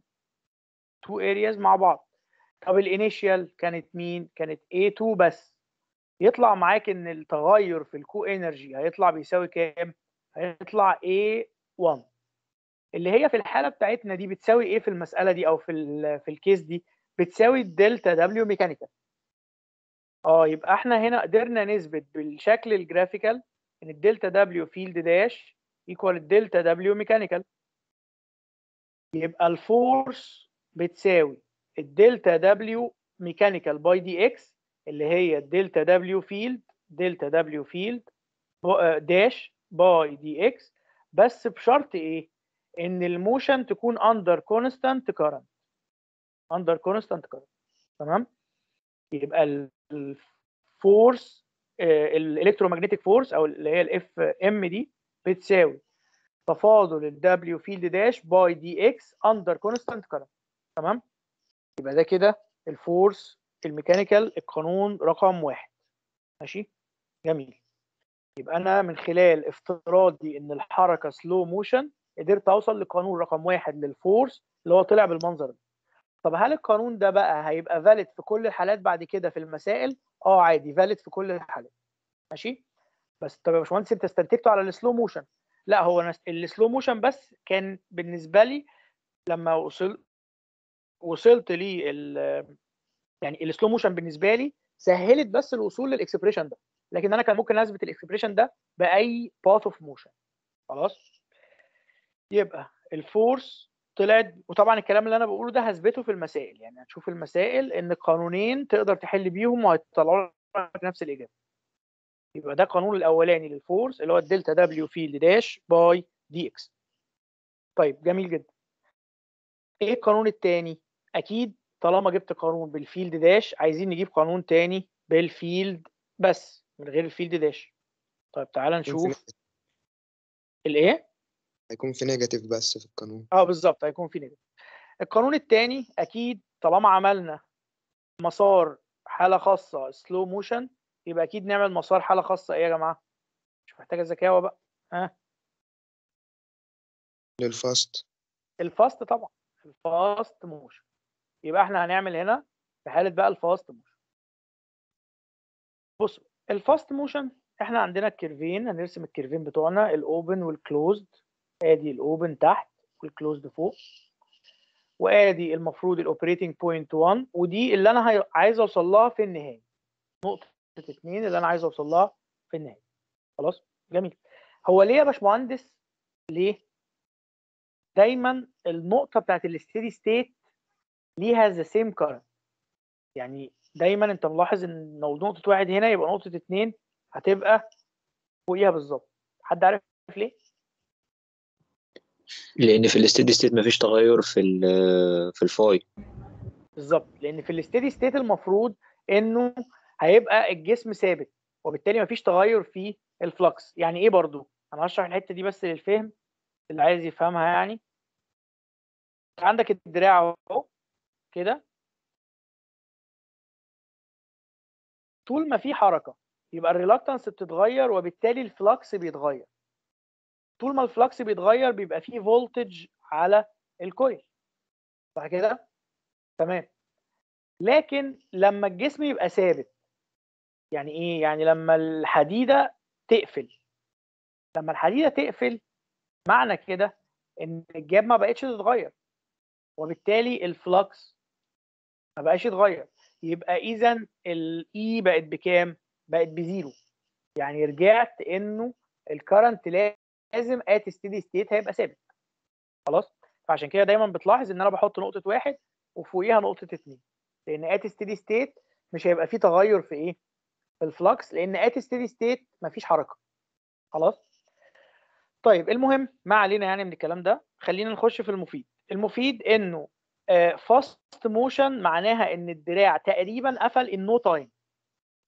two areas مع بعض. طب ال initial كانت مين؟ كانت A2 بس. يطلع معاك إن التغير في ال co-energy هيطلع بيساوي كام؟ هيطلع A1 اللي هي في الحالة بتاعتنا دي بتساوي إيه في المسألة دي أو في في ال case دي؟ بتساوي ال delta W mechanical آه يبقى إحنا هنا قدرنا نثبت بالشكل ال graphical إن ال delta W field dash equal ال delta W mechanical يبقى ال force بتساوي ال delta W mechanical by dx اللي هي ال delta W field delta W field dash by dx بس بشرط إيه؟ إن ال motion تكون under constant current under constant current تمام؟ يبقى ال force ال electromagnetic force أو اللي هي ال Fm دي بتساوي تفاضل ال W field dash by dx under constant current تمام؟ يبقى ده كده ال force ال mechanical القانون رقم واحد. ماشي؟ جميل. يبقى أنا من خلال افتراضي إن الحركة slow motion قدرت أوصل لقانون رقم واحد لل force اللي هو طلع بالمنظر ده. طب هل القانون ده بقى هيبقى valid في كل الحالات بعد كده في المسائل؟ آه عادي valid في كل الحالات. ماشي؟ بس طب يا باشمهندس أنت استنتجته على ال slow motion لا هو أنا ال slow motion بس كان بالنسبة لي لما وصل وصلت لي ال- يعني ال slow motion بالنسبة لي سهلت بس الوصول لل expression ده. لكن أنا كان ممكن أثبت ال expression ده بأي path of motion خلاص؟ يبقى ال force طلعت وطبعا الكلام اللي أنا بقوله ده هثبته في المسائل يعني هتشوف المسائل إن القانونين تقدر تحل بيهم وهيطلعوا لك نفس الإجابة. يبقى ده القانون الأولاني لل force اللي هو ال delta W field dash by dx طيب جميل جدا. إيه القانون الثاني أكيد طالما جبت قانون بال field dash عايزين نجيب قانون تاني بال field بس من غير ال field dash. طيب تعالى نشوف. الإيه؟ هيكون في negative بس في القانون. آه بالظبط هيكون في negative القانون الثاني أكيد طالما عملنا مسار حالة خاصة slow motion يبقى أكيد نعمل مسار حالة خاصة. إيه يا جماعة؟ مش محتاجة ذكاوة بقى. ها؟ للفاست الفاست طبعا. ال fast motion يبقى إحنا هنعمل هنا في حالة بقى ال fast motion بص ال fast motion إحنا عندنا ال curveين هنرسم ال curveين بتوعنا ال open وال closed ادي ال open تحت وال closed فوق وادي المفروض ال operating point 1 ودي اللي أنا عايز أوصل لها في النهاية. نقطة 2 اللي أنا عايز أوصل لها في النهاية. خلاص؟ جميل. هو ليه يا باشمهندس؟ ليه؟ دايما النقطة بتاعت ال steady state ليها the same current يعني دايما أنت ملاحظ إن لو نقطة واحد هنا يبقى نقطة اتنين هتبقى فوقيها بالظبط. حد عارف ليه؟ لأن في ال steady state مفيش تغير في ال في ال phi بالظبط. لأن في ال steady state المفروض إنه هيبقى الجسم ثابت وبالتالي مفيش تغير في ال flux يعني إيه برضو؟ أنا هشرح الحتة دي بس للفهم اللي عايز يفهمها يعني. عندك الدراع أهو كده. طول ما في حركة يبقى ال reluctance بتتغير وبالتالي ال flux بيتغير. طول ما ال flux بيتغير بيبقى فيه voltage على ال coil صح كده؟ تمام. لكن لما الجسم يبقى ثابت يعني إيه؟ يعني لما الحديدة تقفل. لما الحديدة تقفل معنى كده إن ال gap ما بقتش تتغير وبالتالي ال flux ما بقاش يتغير. يبقى إذا ال E بقت بكام؟ بقت ب zero. يعني رجعت إنه ال current لازم at steady state هيبقى ثابت. خلاص؟ فعشان كده دايما بتلاحظ إن أنا بحط نقطة واحد وفوقيها نقطة اتنين. لأن at steady state مش هيبقى فيه تغير في إيه؟ في ال flux لأن at steady state مفيش حركة. خلاص؟ طيب المهم ما علينا يعني من الكلام ده. خلينا نخش في المفيد. المفيد إنه fast motion معناها إن الدراع تقريبا قفل in no time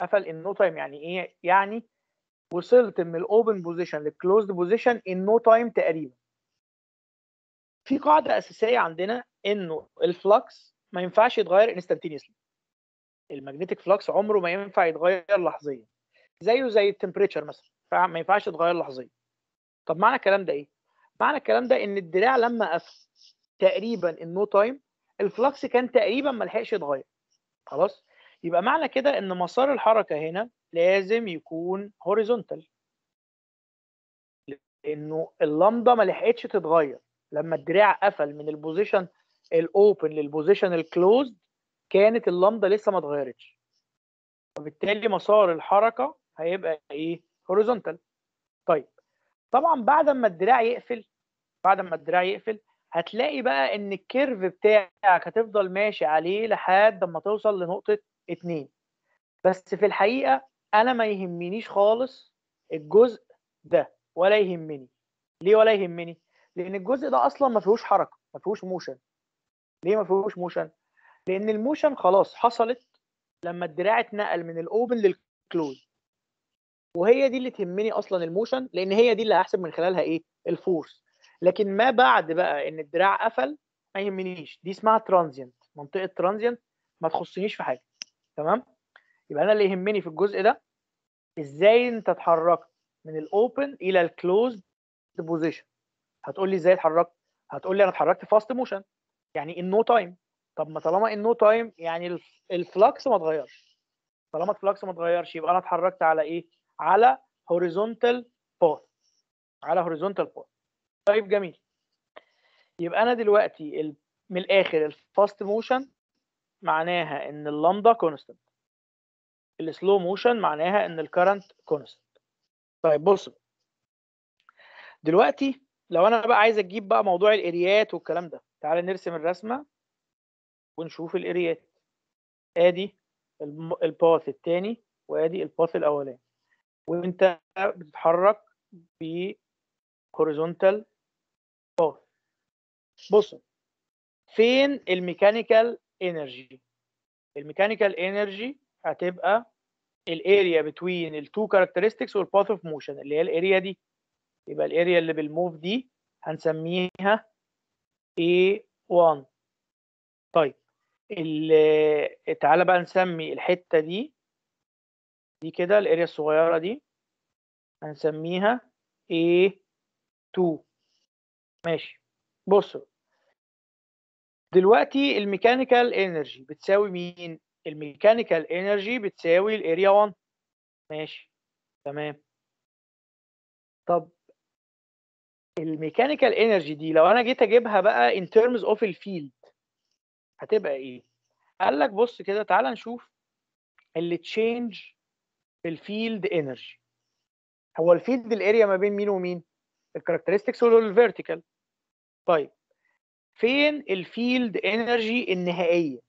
قفل in no time يعني إيه؟ يعني وصلت من ال open position لل closed position in no time تقريبا. في قاعدة أساسية عندنا إنه ال flux ما ينفعش يتغير instantaneously ال magnetic flux عمره ما ينفع يتغير لحظيا. زيه زي ال temperature مثلا فما ينفعش يتغير لحظيا. طب معنى الكلام ده إيه؟ معنى الكلام ده إن الدراع لما قفل تقريبا in no time ال flux كان تقريبا ما لحقش يتغير. خلاص؟ يبقى معنى كده إن مسار الحركة هنا لازم يكون horizontal لأنه اللمضه ما لحقتش تتغير. لما الدراع قفل من ال position ال open لل position ال closed كانت اللامدا لسه ما اتغيرتش. وبالتالي مسار الحركة هيبقى إيه؟ horizontal طيب طبعا بعد ما الدراع يقفل بعد ما الدراع يقفل هتلاقي بقى إن ال curve بتاعك هتفضل ماشي عليه لحد ما توصل لنقطة اتنين. بس في الحقيقة أنا ما يهمنيش خالص الجزء ده ولا يهمني. ليه ولا يهمني؟ لأن الجزء ده أصلا ما فيهوش حركة ما فيهوش motion ليه ما فيهوش motion لأن ال motion خلاص حصلت لما الدراع اتنقل من ال open لل close وهي دي اللي تهمني أصلا ال motion لأن هي دي اللي هحسب من خلالها إيه؟ ال force لكن ما بعد بقى إن الدراع قفل ما يهمنيش. دي اسمها transient منطقة transient ما تخصنيش في حاجة. تمام؟ يبقى أنا اللي يهمني في الجزء ده إزاي أنت اتحركت من ال open إلى ال closed position هتقول لي إزاي اتحركت؟ هتقول لي أنا اتحركت fast motion يعني in no time طب ما طالما in no time يعني ال f- ال flux ما اتغيرش. طالما ال flux ما اتغيرش يبقى أنا اتحركت على إيه؟ على horizontal path على horizontal path طيب جميل. يبقى أنا دلوقتي من الآخر ال fast motion معناها إن ال lambda constant ال slow motion معناها إن ال current constant طيب بص. دلوقتي لو أنا بقى عايز أجيب بقى موضوع ال areaات والكلام ده تعالى نرسم الرسمة ونشوف ال areaات آدي ال path الثاني وآدي ال path الأولاني. وإنت بتتحرك ب horizontal path. بص فين ال mechanical energy؟ ال mechanical energy هتبقى ال area between ال two characteristics وال path of motion اللي هي ال area دي. يبقى ال area اللي بالموف دي هنسميها A1 طيب ال- تعالى بقى نسمي الحتة دي دي كده ال area الصغيرة دي هنسميها A2 ماشي. بصوا دلوقتي ال mechanical energy بتساوي مين؟ ال mechanical energy بتساوي ال area 1 ماشي تمام. طب ال mechanical energy دي لو أنا جيت اجيبها بقى in terms of ال field هتبقى إيه؟ قال لك بص كده تعالى نشوف ال change في ال field energy. هو ال field ال area ما بين مين ومين؟ ال characteristics وال vertical طيب فين ال field energy النهائية؟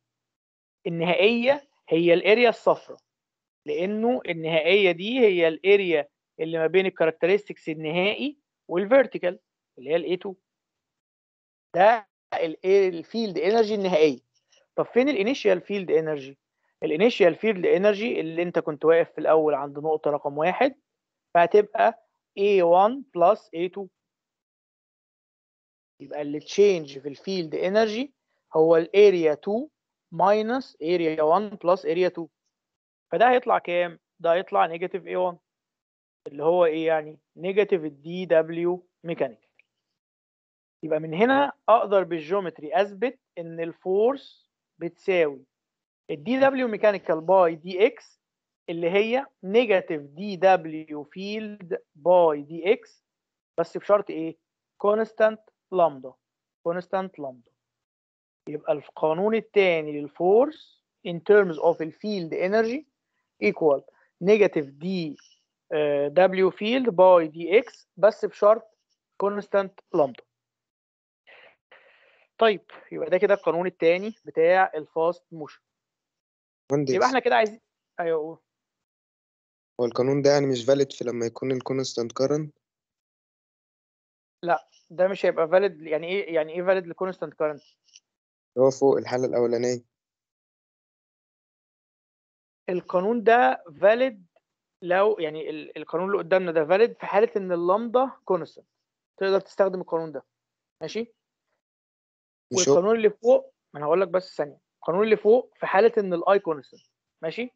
النهائية هي ال area الصفراء لأنه النهائية دي هي ال area اللي ما بين ال characteristics النهائي وال vertical اللي هي ال A 2 ده ال field energy النهائيه طب فين ال initial field energy ال initial field energy اللي انت كنت واقف في الأول عند نقطة رقم واحد فهتبقى A1 plus A2 يبقى ال change في ال field energy هو ال area 2 minus area 1 plus area 2 فده هيطلع كام؟ ده هيطلع negative A1 اللي هو إيه يعني؟ negative ال dW mechanical يبقى من هنا أقدر بال geometry أثبت إن ال force بتساوي ال dW mechanical by dx اللي هي negative dW field by dx بس بشرط إيه؟ constant lambda constant lambda يبقى القانون الثاني لل force in terms of ال field energy equal negative d آه، w field by dx بس بشرط constant lambda طيب يبقى ده كده القانون الثاني بتاع ال fast motion يبقى إحنا كده عايزين أيوه. هو القانون ده يعني مش valid في لما يكون ال constant current ده مش هيبقى valid يعني إيه يعني إيه valid ل constant current هو فوق الحالة الأولانية. القانون ده valid لو يعني ال- القانون اللي قدامنا ده valid في حالة إن ال lambda constant تقدر تستخدم القانون ده. ماشي؟ والقانون اللي فوق ما أنا هقول لك بس ثانية. القانون اللي فوق في حالة إن ال i constant ماشي؟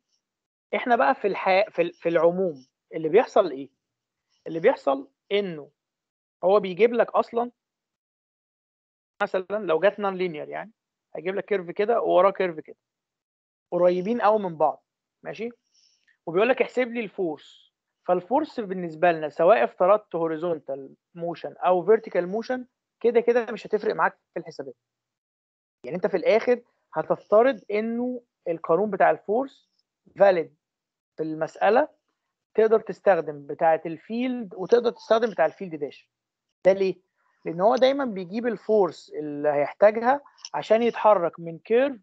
إحنا بقى في الح... في في العموم اللي بيحصل إيه؟ اللي بيحصل إنه هو بيجيب لك أصلا مثلا لو جت non-linear يعني هيجيب لك curve كده ووراه curve كده. قريبين قوي من بعض. ماشي؟ وبيقول لك احسب لي ال force. فال force بالنسبة لنا سواء افترضت horizontal motion أو vertical motion كده كده مش هتفرق معاك في الحسابات. يعني أنت في الآخر هتفترض إنه القانون بتاع ال force valid في المسألة تقدر تستخدم بتاعة ال field وتقدر تستخدم بتاع ال field dash ده ليه؟ لأن هو دايما بيجيب ال force اللي هيحتاجها عشان يتحرك من curve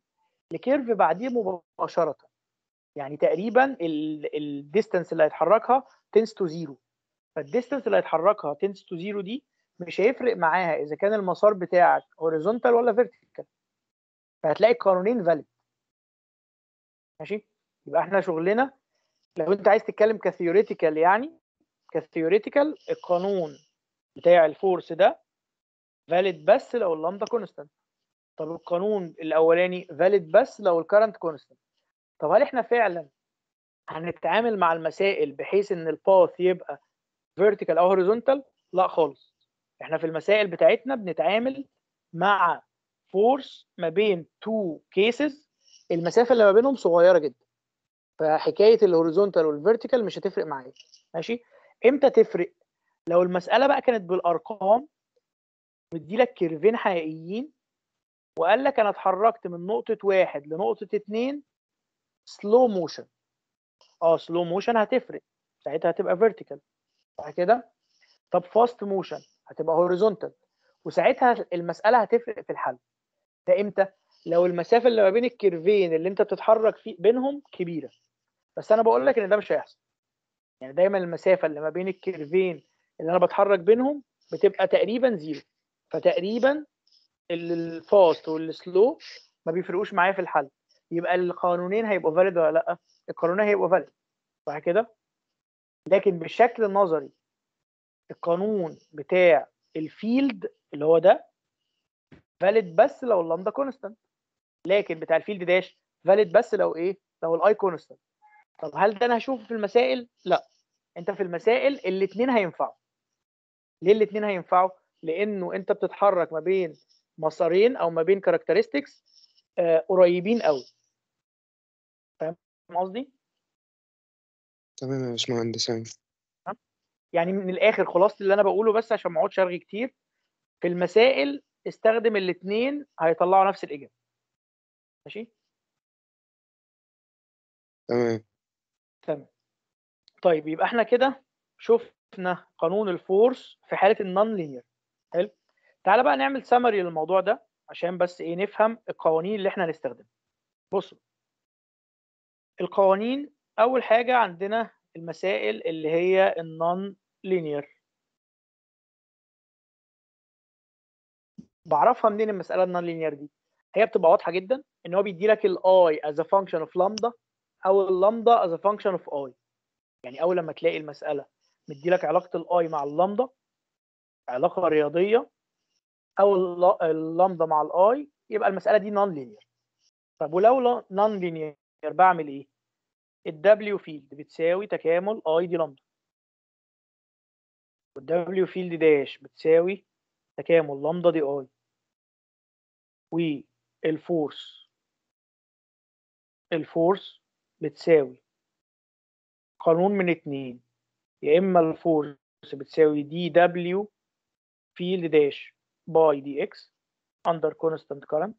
ل curve بعديه مباشرة. يعني تقريبا ال distance اللي هيتحركها tends to zero فال distance اللي هيتحركها tends to zero دي مش هيفرق معاها إذا كان المسار بتاعك horizontal ولا vertical فهتلاقي القانونين valid ماشي؟ يبقى إحنا شغلنا لو أنت عايز تتكلم ك theoretical يعني ك theoretical القانون بتاع ال force ده valid بس لو ال lambda constant طب القانون الأولاني valid بس لو ال current constant طب هل إحنا فعلا هنتعامل مع المسائل بحيث إن ال path يبقى vertical أو horizontal لا خالص. إحنا في المسائل بتاعتنا بنتعامل مع force ما بين two cases المسافة اللي ما بينهم صغيرة جدا. فحكاية ال horizontal وال vertical مش هتفرق معايا. ماشي؟ إمتى تفرق؟ لو المسألة بقى كانت بالأرقام مديلك curve ين حقيقيين وقال لك أنا اتحركت من نقطة واحد لنقطة اتنين slow motion آه slow motion هتفرق. ساعتها هتبقى vertical صح كده؟ طب fast motion هتبقى horizontal وساعتها المسألة هتفرق في الحل. ده إمتى؟ لو المسافة اللي ما بين ال curve ين اللي أنت بتتحرك فيه بينهم كبيرة. بس أنا بقول لك إن ده مش هيحصل. يعني دايما المسافة اللي ما بين ال curve ين اللي أنا بتحرك بينهم بتبقى تقريبا zero فتقريبا ال fast وال slow ما بيفرقوش معايا في الحل. يبقى القانونين هيبقوا valid ولا لأ؟ القانونين هيبقوا valid صح كده؟ لكن بالشكل النظري القانون بتاع ال field اللي هو ده valid بس لو ال lambda constant لكن بتاع ال field dash valid بس لو إيه؟ لو ال i constant طب هل ده أنا هشوفه في المسائل؟ لأ. أنت في المسائل الاثنين هينفعوا. ليه الاثنين هينفعوا؟ لأنه انت بتتحرك ما بين مسارين أو ما بين characteristics آه قريبين قوي. فاهم قصدي؟ تمام يا باشمهندس أيمن. يعني من الآخر خلاصه اللي أنا بقوله بس عشان ما اقعدش ارغي كتير. في المسائل استخدم الاثنين هيطلعوا نفس الإجابة. ماشي؟ تمام. تمام. طيب يبقى إحنا كده شفنا قانون ال force في حالة ال non-linear حلو. تعالى بقى نعمل سمري للموضوع ده عشان بس إيه نفهم القوانين اللي إحنا هنستخدمها. بصوا القوانين أول حاجة عندنا المسائل اللي هي ال non linear بعرفها منين المسألة ال non-linear دي؟ هي بتبقى واضحة جدا إن هو بيدي لك ال i is a function of lambda أو ال lambda is a function of i يعني أول لما تلاقي المسألة مدي لك علاقة ال i مع اللامدا علاقة رياضية أو الل- اللامدا مع ال i يبقى المسألة دي non-linear طب ولو non-linear بعمل إيه؟ ال W field بتساوي تكامل i d lambda وال W field dash بتساوي تكامل lambda di وال force ال force بتساوي قانون من اتنين. يا إما ال force بتساوي dW field dash by dx under constant current.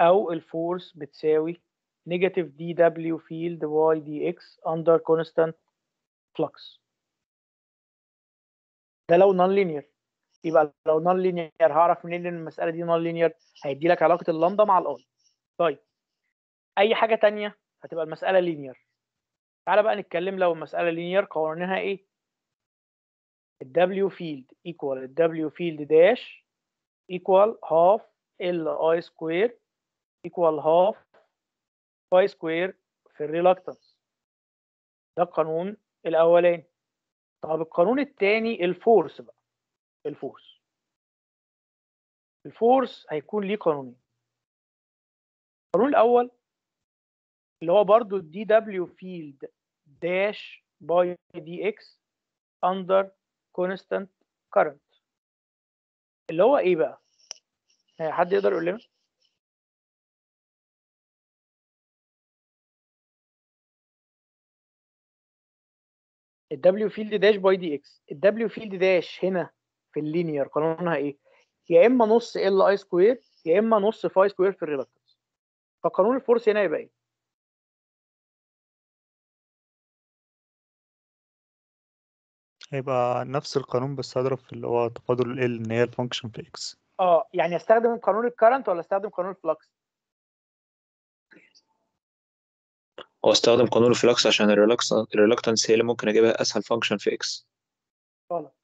أو ال force بتساوي negative dW field by dx under constant flux. ده لو non-linear يبقى لو non-linear هعرف منين إن المسألة دي non-linear هيدي لك علاقة اللامدا مع ال i طيب أي حاجة تانية هتبقى المسألة linear تعالى بقى نتكلم لو المسألة linear قوانينها إيه؟ ال W field equal ال W field dash equal half L i square equal half phi square في ال reluctance ده القانون الأولاني. طب القانون الثاني ال force بقى. ال force ال force هيكون ليه قانونين. القانون الأول اللي هو برضو ال dW field dash by dx under constant current اللي هو إيه بقى؟ ها، حد يقدر يقول لنا؟ الدبليو فيلد داش باي دي إكس الدبليو فيلد داش هنا في ال linear قانونها إيه؟ يا إما نص L i square يا إما نص phi square في ال reluctance فقانون ال force هنا يبقى إيه؟ هيبقى نفس القانون بس هضرب في اللي هو تفاضل ال L اللي هي ال function في x آه يعني أستخدم قانون ال current ولا أستخدم قانون ال flux هو أستخدم قانون ال flux عشان ال reluctance هي اللي ممكن أجيبها أسهل function في x غلط.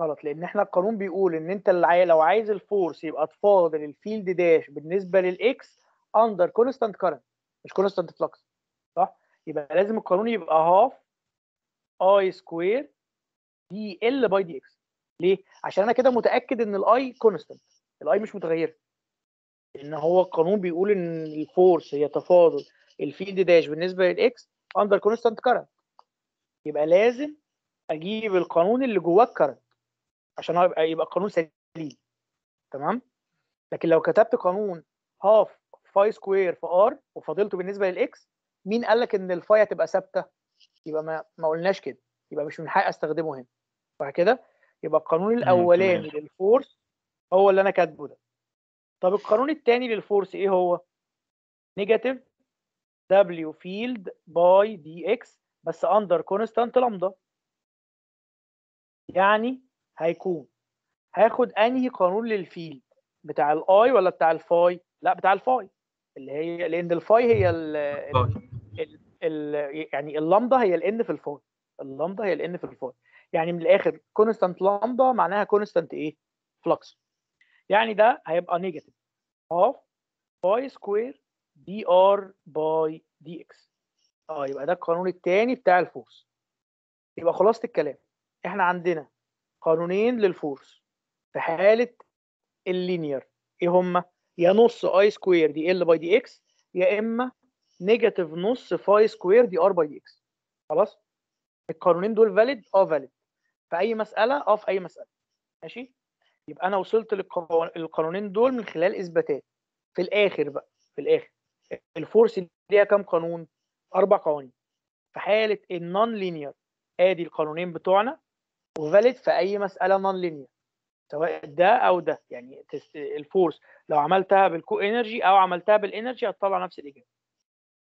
غلط لأن إحنا القانون بيقول إن أنت اللي. لو عايز ال force يبقى تفاضل ال field dash بالنسبة لل x under constant current مش constant flux صح؟ يبقى لازم القانون يبقى half i square dL by dx. ليه؟ عشان أنا كده متاكد ان ال i constant ال i مش متغيره لأن هو القانون بيقول ان ال force هي تفاضل ال field dash بالنسبة لل x under constant current يبقى لازم أجيب القانون اللي جواه ال current عشان يبقى يبقى القانون سليم. تمام؟ لكن لو كتبت قانون half phi square في R وفاضلته بالنسبة لل x مين قال لك إن ال phi هتبقى ثابتة؟ يبقى ما ما قلناش كده يبقى مش من حقي أستخدمه هنا. صح كده؟ يبقى القانون الأولاني لل force هو اللي أنا كاتبه ده. طب القانون الثاني لل force إيه هو؟ negative W field by dx بس under constant lambda يعني هيكون هاخد أنهي قانون لل field؟ بتاع ال i ولا بتاع ال phi لا بتاع ال phi اللي هي لأن ال phi هي ال ال ال يعني اللامدا هي الان في الفاي اللامدا هي الان في الفاي يعني من الآخر constant lambda معناها constant إيه؟ flux يعني ده هيبقى negative half phi square dR by dx آه يبقى ده القانون الثاني بتاع ال force. يبقى خلاصة الكلام. إحنا عندنا قانونين لل force في حالة ال linear إيه هما؟ يا نص i square dL by dx يا إما negative نص phi square dR by dx. خلاص؟ القانونين دول valid آه valid في أي مسألة آه في أي مسألة. ماشي؟ يبقى أنا وصلت للقانونين دول من خلال إثباتات. في الآخر بقى في الآخر. ال force ليها كام قانون؟ أربع قوانين. في حالة ال non-linear آدي القانونين بتوعنا و valid في أي مسألة non-linear سواء ده أو ده. يعني ال force لو عملتها بال co-energy أو عملتها بال energy هتطلع نفس الإجابة.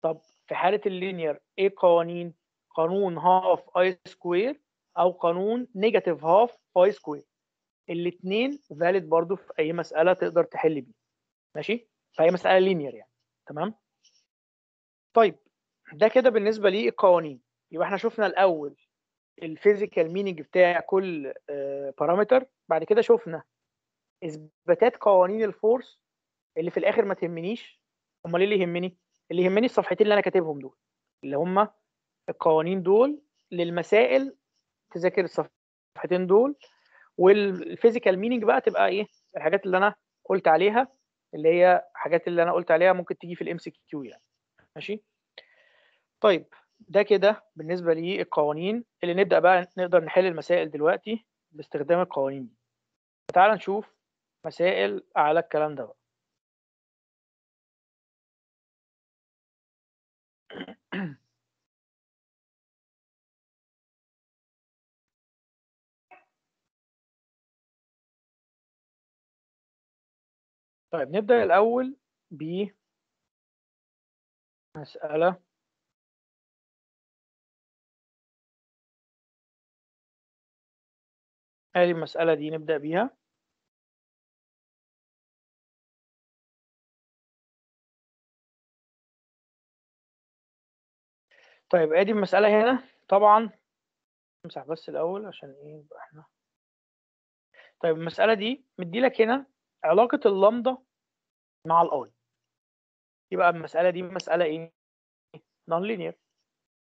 طب في حالة ال linear إيه قوانين قانون half i square أو قانون negative half phi square الاثنين valid برضو في أي مسألة تقدر تحل بيه. ماشي؟ في أي مسألة linear يعني. تمام؟ طيب ده كده بالنسبة لي القوانين. يبقى إحنا شفنا الأول ال physical meaning بتاع كل parameter بعد كده شفنا إثباتات قوانين ال force اللي في الآخر ما تهمنيش. امال إيه اللي يهمني؟ اللي يهمني الصفحتين اللي أنا كاتبهم دول اللي هم القوانين دول للمسائل تذاكر الصفحتين دول وال physical meaning بقى تبقى إيه؟ الحاجات اللي أنا قلت عليها اللي هي حاجات اللي أنا قلت عليها ممكن تيجي في ال MCQ يعني. ماشي؟ طيب ده كده بالنسبة للقوانين اللي نبدأ بقى نقدر نحل المسائل دلوقتي باستخدام القوانين دي. تعال نشوف مسائل على الكلام ده بقى. طيب نبدأ الأول بمسألة هذه المسألة دي نبدأ بيها. طيب ادي المسألة هنا طبعا امسح بس الأول عشان إيه يبقى إحنا طيب المسألة دي مديلك هنا علاقة اللامدا مع ال i يبقى المسألة دي مسألة إيه؟ non-linear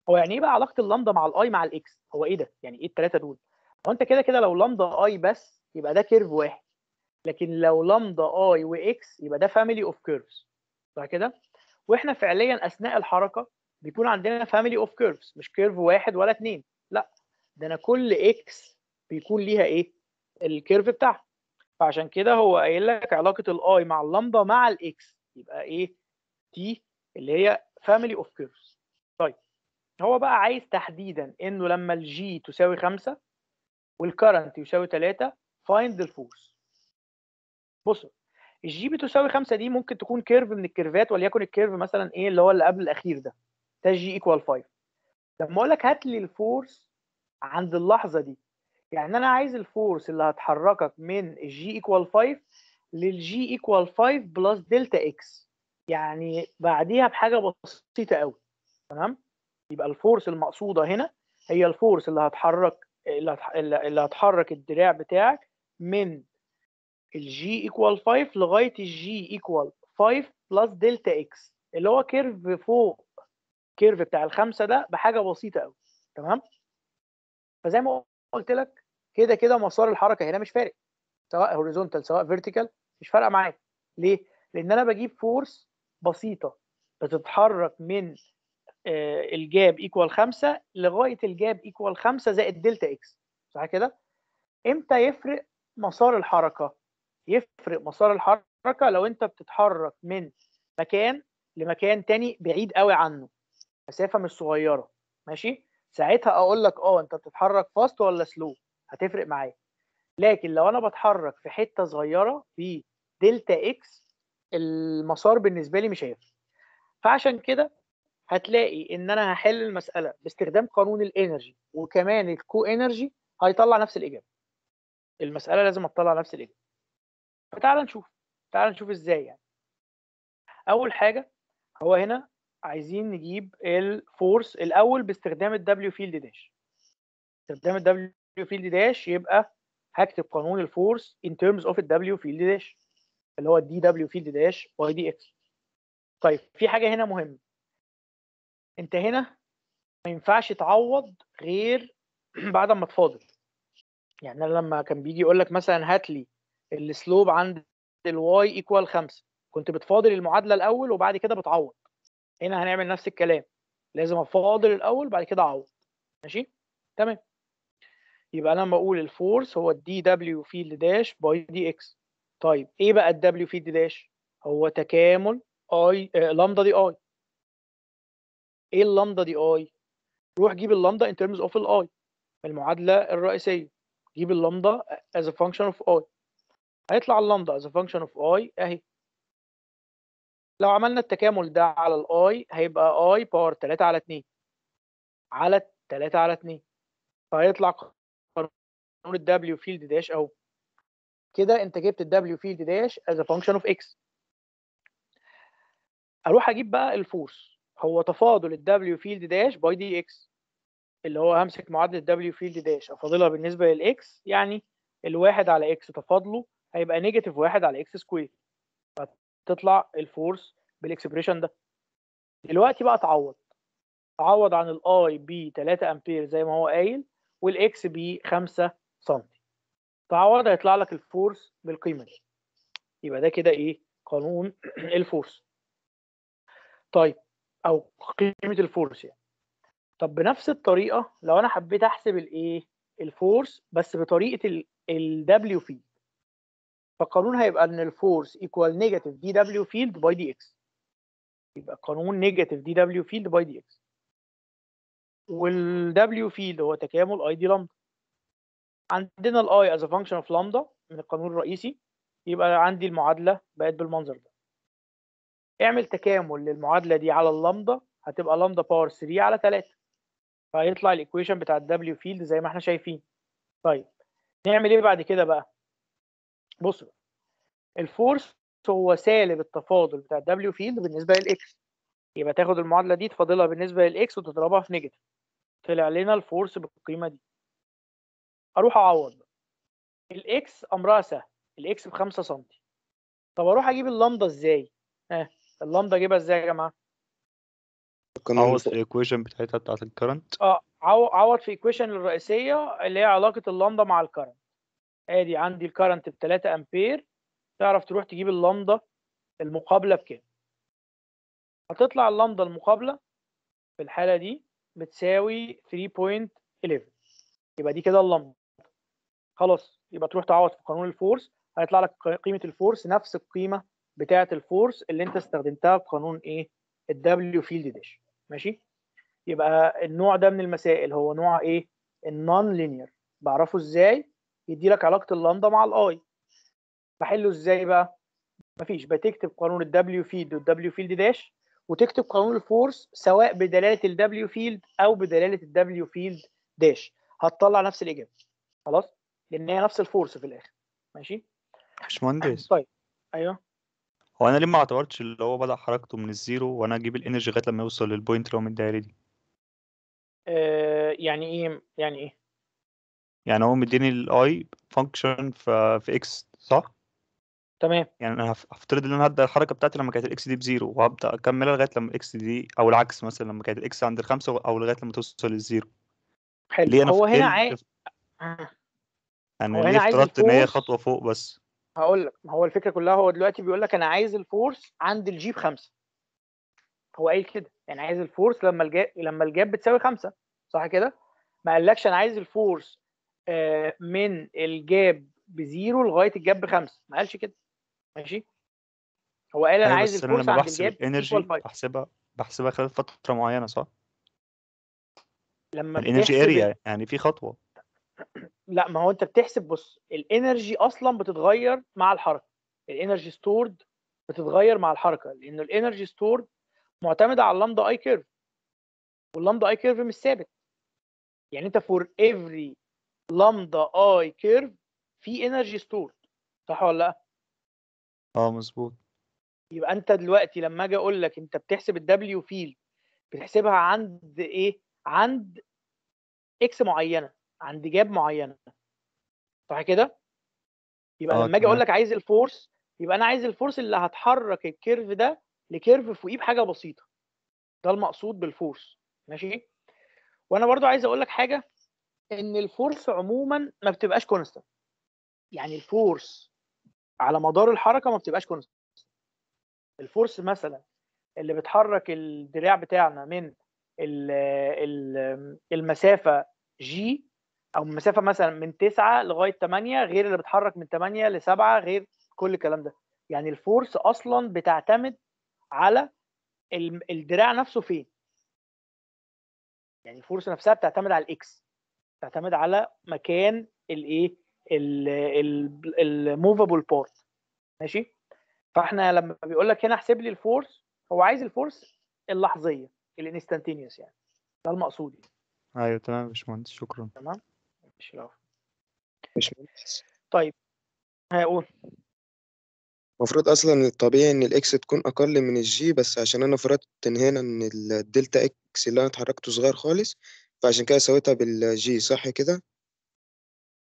هو يعني إيه بقى علاقة اللامدا مع ال i مع ال x؟ هو إيه ده؟ يعني إيه التلاتة دول؟ هو أنت كده كده لو lambda i بس يبقى ده curve واحد لكن لو lambda i و x يبقى ده family of curves صح كده؟ وإحنا فعليا أثناء الحركة بيكون عندنا family of curves مش curve واحد ولا اتنين. لا ده أنا كل x بيكون ليها إيه؟ ال curve بتاعها. فعشان كده هو قايل لك علاقة ال i مع اللامدا مع ال x يبقى إيه؟ تي اللي هي family of curves طيب هو بقى عايز تحديدا إنه لما الجي تساوي 5 وال current يساوي 3 find ال force بص الجي بتساوي 5 دي ممكن تكون curve من الكيرفات وليكن ال curve مثلا إيه اللي هو اللي قبل الأخير ده. ده g equal 5 لما أقول لك هات لي ال force عند اللحظة دي. يعني أنا عايز ال force اللي هتحركك من ال g equal 5 لل g equal 5 plus delta x يعني بعديها بحاجة بسيطة قوي. تمام؟ يبقى ال force المقصودة هنا هي ال force اللي هتحرك اللي هتح- اللي هتحرك الدراع بتاعك من ال g equal 5 لغاية ال g equal 5 plus delta x اللي هو curve فوق curve بتاع الخمسة ده بحاجة بسيطة قوي تمام فزي ما قلت لك كده كده مسار الحركة هنا مش فارق سواء horizontal سواء vertical مش فارقة معايا ليه؟ لأن أنا بجيب force بسيطة بتتحرك من آه، ال gap equal 5 لغاية ال gap equal 5 زائد delta x صح كده؟ إمتى يفرق مسار الحركة؟ يفرق مسار الحركة لو أنت بتتحرك من مكان لمكان تاني بعيد قوي عنه مسافة مش صغيرة ماشي؟ ساعتها أقول لك آه أنت بتتحرك fast ولا slow هتفرق معايا. لكن لو أنا بتحرك في حتة صغيرة في delta x المسار بالنسبة لي مش هيفرق. فعشان كده هتلاقي إن أنا هحل المسألة باستخدام قانون ال energy وكمان ال co-energy هيطلع نفس الإجابة. المسألة لازم تطلع نفس الإجابة. فتعال نشوف. تعال نشوف إزاي يعني. أول حاجة هو هنا عايزين نجيب ال force الأول باستخدام ال W field dash استخدام ال W field dash يبقى هكتب قانون ال force in terms of ال W field dash اللي هو ال d W field dash by d x طيب في حاجة هنا مهمة. أنت هنا ما ينفعش تعوض غير بعد ما تفاضل. يعني أنا لما كان بيجي يقول لك مثلا هات لي ال slope عند ال y equal 5 كنت بتفاضل المعادلة الأول وبعد كده بتعوض. هنا هنعمل نفس الكلام. لازم أفاضل الأول بعد كده أعوض. ماشي؟ تمام. يبقى أنا لما أقول ال force هو ال d W field dash by d x طيب إيه بقى ال W field dash هو تكامل i آه lambda d i إيه ال lambda d i روح جيب ال lambda in terms of ال i المعادلة الرئيسية. جيب ال lambda as a function of i. هيطلع ال lambda as a function of i أهي. لو عملنا التكامل ده على ال i هيبقى i power 3 على 2 على 3 على 2 فهيطلع قانون ال W field dash اهو. كده انت جبت ال W field dash as a function of x. أروح أجيب بقى ال force هو تفاضل ال W field dash by d x اللي هو همسك معادلة W field dash افاضلها بالنسبة لل x يعني الواحد على x تفاضله هيبقى negative واحد على x square فتطلع ال force بال expression ده. دلوقتي بقى تعوض. تعوض عن ال i ب 3 آمبير زي ما هو قايل وال x ب 5 سم. تعوض هيطلع لك ال force بالقيمة دي. يبقى ده كده إيه؟ قانون ال force. طيب أو قيمة ال force يعني. طب بنفس الطريقة لو أنا حبيت أحسب الايه ال force بس بطريقة ال W field فالقانون هيبقى إن ال force equal negative d W field by d x يبقى قانون negative d W field by d x وال W field هو تكامل i d lambda عندنا ال i as function of lambda من القانون الرئيسي. يبقى عندي المعادلة بقت بالمنظر ده. اعمل تكامل للمعادلة دي على اللامدا هتبقى lambda power 3 على 3 فهيطلع ال equation بتاع ال W field زي ما إحنا شايفين. طيب نعمل إيه بعد كده بقى؟ بص. ال force هو سالب التفاضل بتاع ال W field بالنسبة لل x يبقى تاخد المعادلة دي تفاضلها بالنسبة لل x وتضربها في negative طلع لنا ال force بالقيمة دي. أروح أعوض. بقى ال x أمرها سهل. ال x ب 5 سم. طب أروح أجيب اللامدا إزاي؟ ها اللامدا أجيبها إزاي يا جماعة؟ عوض. ال equation بتاعتها بتاعت ال current آه عو- عوض في equation الرئيسية اللي هي علاقة اللامدا مع ال current ادي عندي ال current ب 3 أمبير تعرف تروح تجيب اللامدا المقابلة بكام؟ هتطلع اللامدا المقابلة في الحالة دي بتساوي 3.11 يبقى دي كده اللامدا خلاص يبقى تروح تعوض في قانون ال force هيطلع لك قيمة ال force نفس القيمة بتاعة ال force اللي انت استخدمتها في قانون إيه؟ ال W field dash ماشي؟ يبقى النوع ده من المسائل هو نوع إيه؟ ال non-linear بعرفه إزاي؟ يدي لك علاقة اللامدا مع ال i بحله إزاي بقى؟ مفيش. بتكتب قانون ال W field وال W field dash وتكتب قانون ال force سواء بدلالة ال W field أو بدلالة ال W field dash هتطلع نفس الإجابة. خلاص؟ لأن هي نفس ال force في الآخر. ماشي؟ باشمهندس. طيب. أيوه. هو أنا ليه ما اعتبرتش اللي هو بدأ حركته من ال zero وأنا أجيب ال energy لغاية لما يوصل لل point اللي هو من الدايره دي؟ آه يعني إيه؟ يعني إيه؟ يعني هو مديني ال i function في في x صح؟ تمام. يعني أنا هف- هفترض إن أنا هبدأ الحركة بتاعتي لما كانت ال x دي ب zero وهبدأ أكملها لغاية لما ال x دي أو العكس مثلا لما كانت ال x عند الخمسة أو لغاية لما توصل لل zero حلو. ليه أنا هو هنا عايز أنا هو ليه افترضت إن هي خطوة فوق بس؟ هقول لك ما هو الفكرة كلها هو دلوقتي بيقول لك أنا عايز ال force عند ال g بخمسه هو قايل كده يعني عايز ال force لما ال gap لما الجاب بتساوي خمسة صح كده؟ ما قالكش أنا عايز الفورس آه، من الجاب بزيرو لغاية الجاب بخمسة. ما قالش كده. ماشي؟ هو قال أنا أيوه عايز ال force لما عند بحسب ال gap 5 بحسبها بحسبها خلال فترة معينة صح؟ لما ال energy area يعني في خطوة. لا ما هو أنت بتحسب بص ال energy أصلا بتتغير مع الحركة. ال energy stored بتتغير مع الحركة لأن ال energy stored معتمده على ال lambda i curve وال lambda i curve مش ثابت. يعني أنت for every lambda i curve في energy stored صح ولا لأ؟ آه مظبوط. يبقى أنت دلوقتي لما أجي أقول لك أنت بتحسب ال W field بتحسبها عند إيه؟ عند x معينة عند gap معينة. صح كده؟ يبقى آه لما أجي أقول لك عايز ال force يبقى أنا عايز ال force اللي هتحرك ال curve ده ل curve فوقيه بحاجة بسيطة. ده المقصود بال force ماشي؟ وأنا برضو عايز أقول لك حاجة. إن ال force عموما ما بتبقاش constant يعني ال force على مدار الحركة ما بتبقاش constant ال force مثلا اللي بتحرك الدراع بتاعنا من ال- ال- المسافة جي أو مسافة مثلا من 9 لغاية 8 غير اللي بتحرك من 8 ل 7 غير كل الكلام ده. يعني ال force أصلا بتعتمد على الدراع نفسه فين. يعني ال force نفسها بتعتمد على ال x بتعتمد على مكان الايه ال movable part ماشي؟ فاحنا لما بيقول لك هنا احسب لي ال force هو عايز ال force اللحظية ال instantaneous يعني. ده المقصود يعني. أيوه تمام يا باشمهندس شكرا. تمام؟ ماشي العفو. مش طيب هقول. المفروض أصلا الطبيعي إن الاكس تكون أقل من الجي بس عشان أنا فرضت ان هنا إن ال delta x اللي أنا اتحركته صغير خالص فعشان كده سويتها بالجي صح كده؟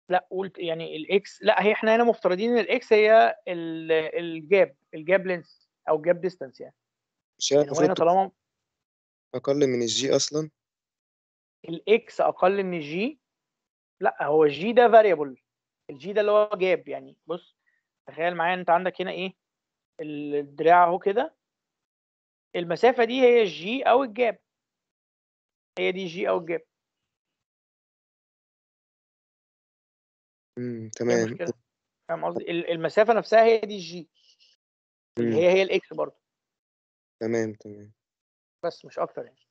لا قلت يعني ال x لا هي إحنا هنا مفترضين إن ال x هي ال- ال gap ال gap length أو ال gap distance يعني. مش هي يعني هنا طالما أقل من الجي أصلا؟ الاكس أقل من الجي لا هو الجي ده فاريبل الجي ده اللي هو gap يعني. بص تخيل معايا أنت عندك هنا إيه؟ الدراع أهو كده. المسافة دي هي ال g أو ال gap هي دي g أو ال gap امم تمام. فاهم قصدي؟ ال- المسافة نفسها هي دي الجي اللي. هي هي ال x برضه. تمام تمام. بس مش أكتر يعني.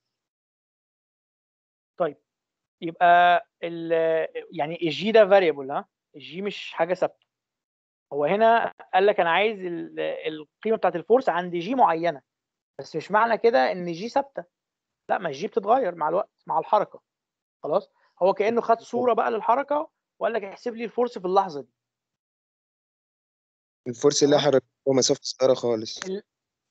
طيب يبقى ال يعني ال g ده variable ها؟ الجي مش حاجة ثابتة. هو هنا قال لك أنا عايز ال- القيمة بتاعت ال force عند g معينة. بس مش معنى كده إن جي ثابتة. لا ما الجي بتتغير مع الوقت مع الحركة. خلاص؟ هو كأنه خد صورة بقى للحركة وقال لك احسب لي ال force في اللحظة دي. ال force اللي تمام حرك هو مسافة صغيرة خالص. ال-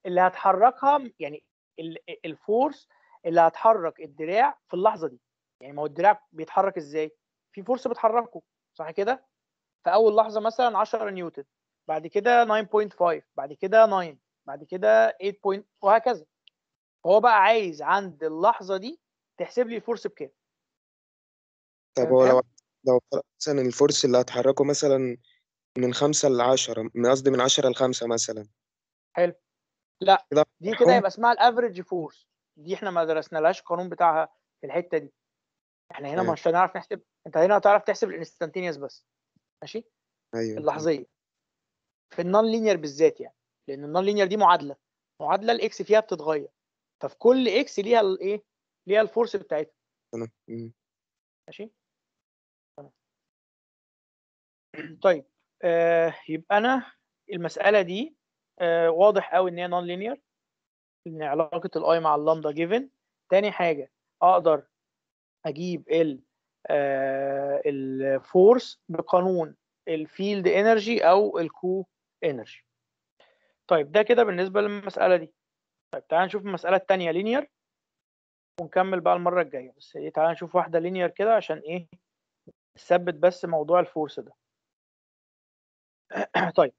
اللي هتحركها يعني ال- ال force اللي هتحرك الدراع في اللحظة دي. يعني ما هو الدراع بيتحرك إزاي؟ في force بتحركه صح كده؟ في أول لحظة مثلا 10 نيوتن بعد كده 9.5 بعد كده 9 بعد كده 8 point وهكذا. هو بقى عايز عند اللحظة دي تحسب لي ال force بكام؟ طب هو لو لو مثلا ال force اللي هتحركه مثلا من خمسة لعشرة من قصدي من عشرة لخمسة مثلا. حلو. لا دي كده يبقى اسمها ال average force. دي إحنا ما درسنالهاش القانون بتاعها في الحتة دي. إحنا هنا. مش هنعرف نحسب انت هنا هتعرف تحسب ال instantaneous بس. ماشي؟ تمام. اللحظية. في ال non-linear بالذات يعني لأن ال non-linear دي معادلة. معادلة ال x فيها بتتغير. ففي كل x ليها الايه ليها ال force بتاعتها. ماشي. طيب آه يبقى أنا المسألة دي آه واضح قوي إن هي non-linear إن علاقة ال i مع ال lambda given تاني حاجة أقدر أجيب ال آه ال force بقانون ال field energy أو ال co-energy طيب ده كده بالنسبة للمسألة دي. طيب تعال نشوف المسألة الثانية linear ونكمل بقى المرة الجاية. بس إيه تعال نشوف واحدة linear كده عشان إيه نثبت بس موضوع ال force ده. طيب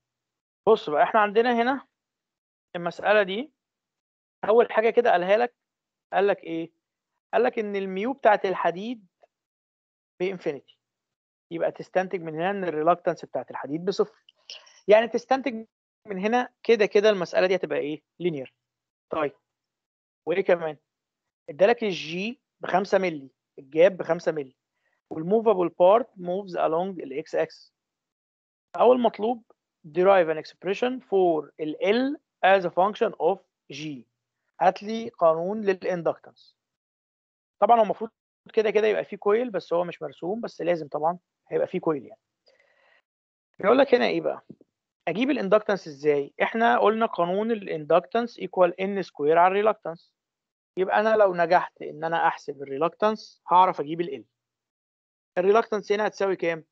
بص بقى إحنا عندنا هنا المسألة دي أول حاجة كده قالها لك قال لك إيه قال لك إن ال mu بتاعت الحديد ب infinity يبقى تستنتج من هنا إن ال reluctance بتاعت الحديد بصفر. يعني تستنتج من هنا كده كده المسألة دي هتبقى إيه linear طيب. وإيه كمان؟ إدالك ال G ب 5 مللي ال gap ب 5 مللي وال movable part moves along ال x axis أول مطلوب derive an expression for ال L as a function of G. هات لي قانون لل inductance طبعا هو المفروض كده كده يبقى فيه coil بس هو مش مرسوم بس لازم طبعا هيبقى فيه coil يعني. بيقول لك هنا إيه بقى؟ أجيب ال inductance إزاي؟ إحنا قلنا قانون ال inductance equal N square على ال reluctance يبقى أنا لو نجحت إن أنا أحسب ال reluctance هعرف أجيب ال ال reluctance هنا هتساوي كام؟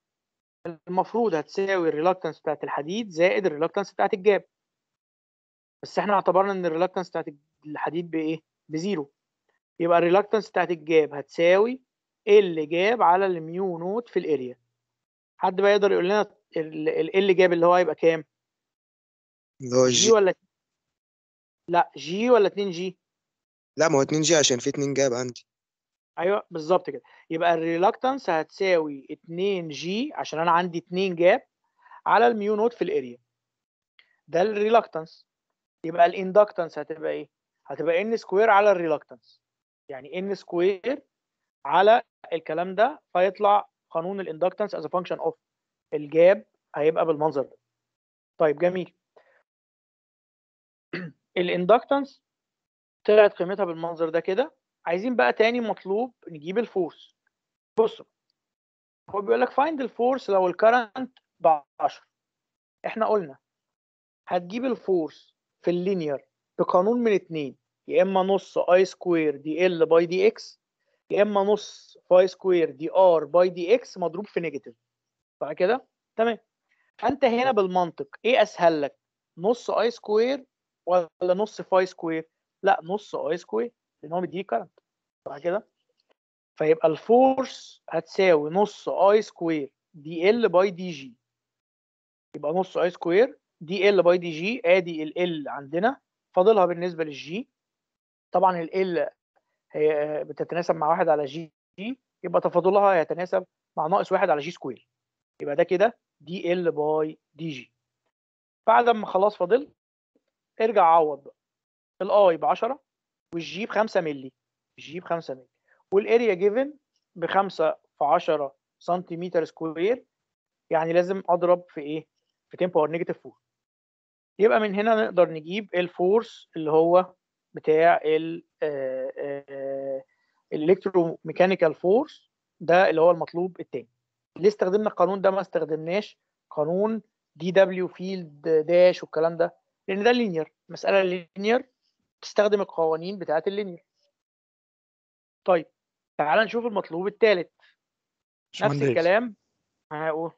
المفروض هتساوي ال reluctance بتاعت الحديد زائد ال reluctance بتاعت ال gap. بس إحنا اعتبرنا إن ال reluctance بتاعت الحديد بإيه؟ بزيرو. يبقى ال reluctance بتاعت ال gap هتساوي ال gap على ال mu naught في ال area حد بقى يقدر يقول لنا ال gap اللي هو هيبقى كام؟ اللي هو G ولا لا G ولا 2 G لا ما هو 2 G عشان في 2 gap عندي. أيوه بالظبط كده. يبقى ال reluctance هتساوي 2 G عشان أنا عندي 2 gap على ال mu naught في ال area ده ال reluctance يبقى ال inductance هتبقى إيه؟ هتبقى N square على ال reluctance يعني N square على الكلام ده فيطلع قانون ال inductance as function of ال gap هيبقى بالمنظر ده. طيب جميل. ال inductance طلعت قيمتها بالمنظر ده كده. عايزين بقى تاني مطلوب نجيب ال force. بصوا هو بيقول لك find ال force لو ال current ب 10 إحنا قلنا هتجيب ال force في ال linear بقانون من اتنين يا إما نص I square dL by dx يا إما نص phi square dR by dx مضروب في negative صح كده؟ تمام. فانت هنا بالمنطق إيه أسهل لك؟ نص I square ولا نص phi square لا نص I square لأن هو مديك current صح كده؟ فيبقى ال force هتساوي نص I square dL by dG يبقى نص I square dL by dG آدي ال L عندنا فاضلها بالنسبة لل G طبعا ال L هي بتتناسب مع واحد على G يبقى تفاضلها يتناسب مع ناقص واحد على G square يبقى ده كده dL by dG. بعد ما خلاص فاضل ارجع عوض بقى. ال I ب 10 وال G ب 5 مللي. ال G ب 5 مللي. وال area given ب 5 في 10 سنتيمتر square. يعني لازم أضرب في إيه؟ في 10 power negative 4 يبقى من هنا نقدر نجيب ال force اللي هو بتاع ال ال electromechanical force ده اللي هو المطلوب التاني. ليه استخدمنا القانون ده ما استخدمناش؟ قانون dW field dash والكلام ده. لأن ده linear مسألة linear تستخدم القوانين بتاعة ال linear طيب تعال نشوف المطلوب الثالث نفس الكلام. هقول